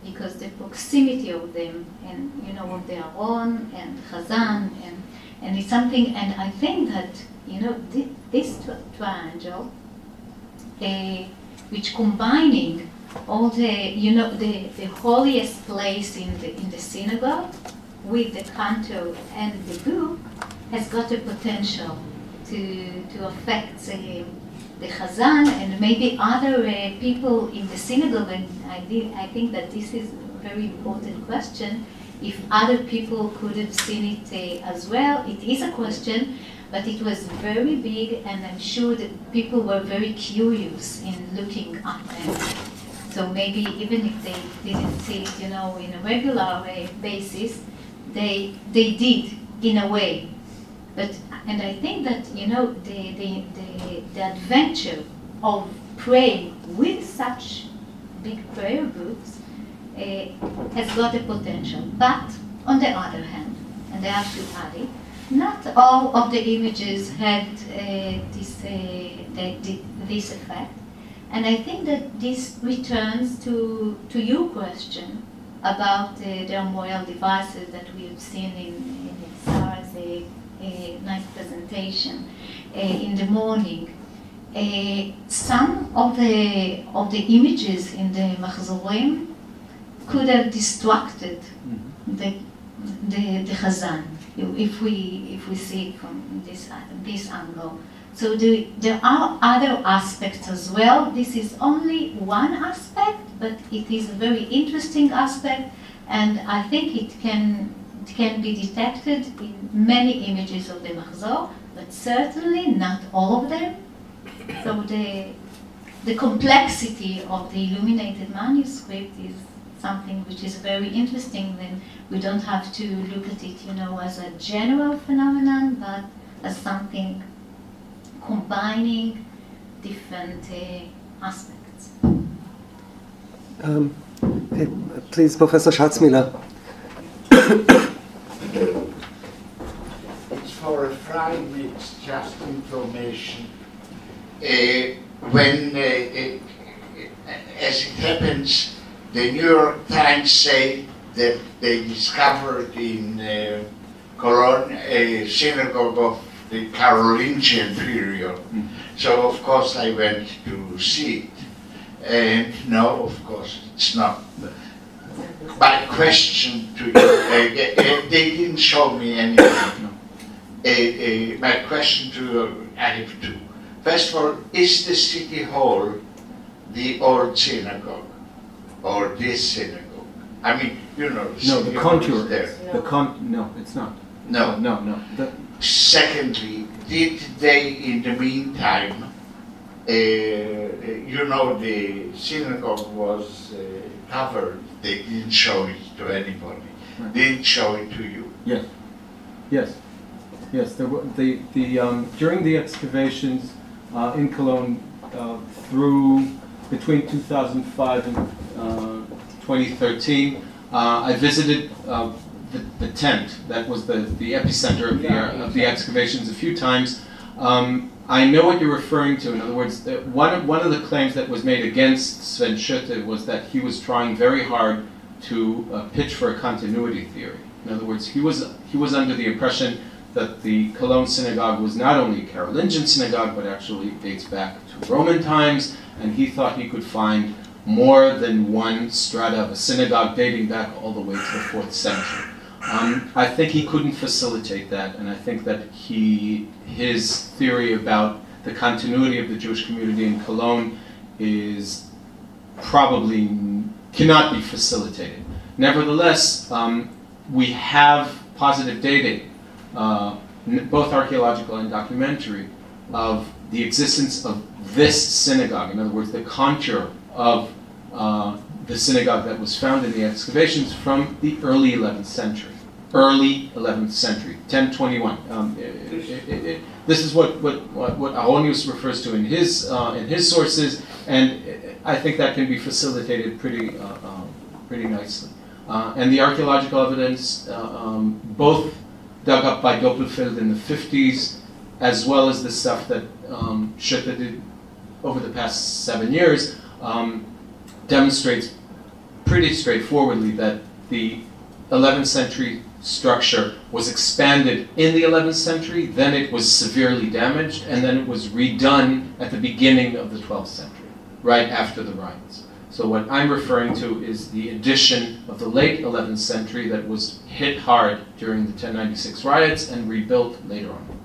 because the proximity of them and you know of their own and Chazan and and it's something and I think that you know thi- this triangle uh, which combining all the you know the, the holiest place in the in the synagogue with the canto and the book has got a potential to to affect the the Chazan and maybe other uh, people in the synagogue, and I, did, I think that this is a very important question. If other people could have seen it uh, as well, it is a question, but it was very big, and I'm sure that people were very curious in looking at them. So maybe even if they didn't see it, you know, in a regular uh, basis, they they did in a way But and I think that you know the the, the, the adventure of praying with such big prayer groups uh, has got a potential. But on the other hand, and I have to add it, not all of the images had uh, this, uh, the, the, this effect. And I think that this returns to, to your question about the memorial devices that we have seen in, in a nice presentation uh, in the morning. Uh, some of the, of the images in the Machzorim could have distracted the, the, the Chazan if we, if we see it from this, this angle. So the, there are other aspects as well. This is only one aspect, but it is a very interesting aspect, and I think it can, it can be detected in many images of the Machzor, but certainly not all of them. So the, the complexity of the illuminated manuscript is something which is very interesting. Then we don't have to look at it, you know, as a general phenomenon, but as something combining different uh, aspects. Um, please, Professor Shatzmiller. It's for a Friday, it's just information. Uh, when, uh, it, as it happens, the New York Times say that they discovered in uh, Cologne a synagogue of the Carolingian period. Mm. So of course I went to see it. And no, of course it's not. My question to you, uh, uh, they didn't show me anything. Uh, my question to you, I have two. First of all, is the city hall the old synagogue or this synagogue? I mean, you know, no, the contour. There. The con. No, it's not. No, no, no. The, Secondly, did they, in the meantime, uh, you know, the synagogue was uh, covered. They didn't show it to anybody. Right. They didn't show it to you. Yes. Yes. Yes. There were the the um, during the excavations uh, in Cologne uh, through between 2005 and uh, 2013, uh, I visited the, the tent that was the, the epicenter of the, uh, of the excavations a few times. Um, I know what you're referring to. In other words, one of, one of the claims that was made against Sven Schütte was that he was trying very hard to uh, pitch for a continuity theory. In other words, he was, he was under the impression that the Cologne synagogue was not only a Carolingian synagogue, but actually dates back to Roman times, and he thought he could find more than one strata of a synagogue dating back all the way to the 4th century. Um, I think he couldn't facilitate that, and I think that he, his theory about the continuity of the Jewish community in Cologne is probably cannot be facilitated. Nevertheless, um, we have positive data, uh, both archaeological and documentary, of the existence of this synagogue. In other words, the contour of uh, the synagogue that was found in the excavations from the early 11th century early 11th century, 1021. Um, it, it, it, this is what, what, what, what Aronius refers to in his, uh, in his sources, and I think that can be facilitated pretty, uh, uh, pretty nicely. Uh, and the archaeological evidence, uh, um, both dug up by Doppelfeld in the 50s, as well as the stuff that um, Schütte did over the past seven years, um, demonstrates pretty straightforwardly that the 11th century structure was expanded in the 11th century, then it was severely damaged, and then it was redone at the beginning of the 12th century, right after the riots. So what I'm referring to is the addition of the late 11th century that was hit hard during the 1096 riots and rebuilt later on.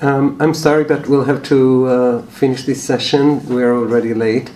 Um, I'm sorry, but we'll have to uh, finish this session. We're already late.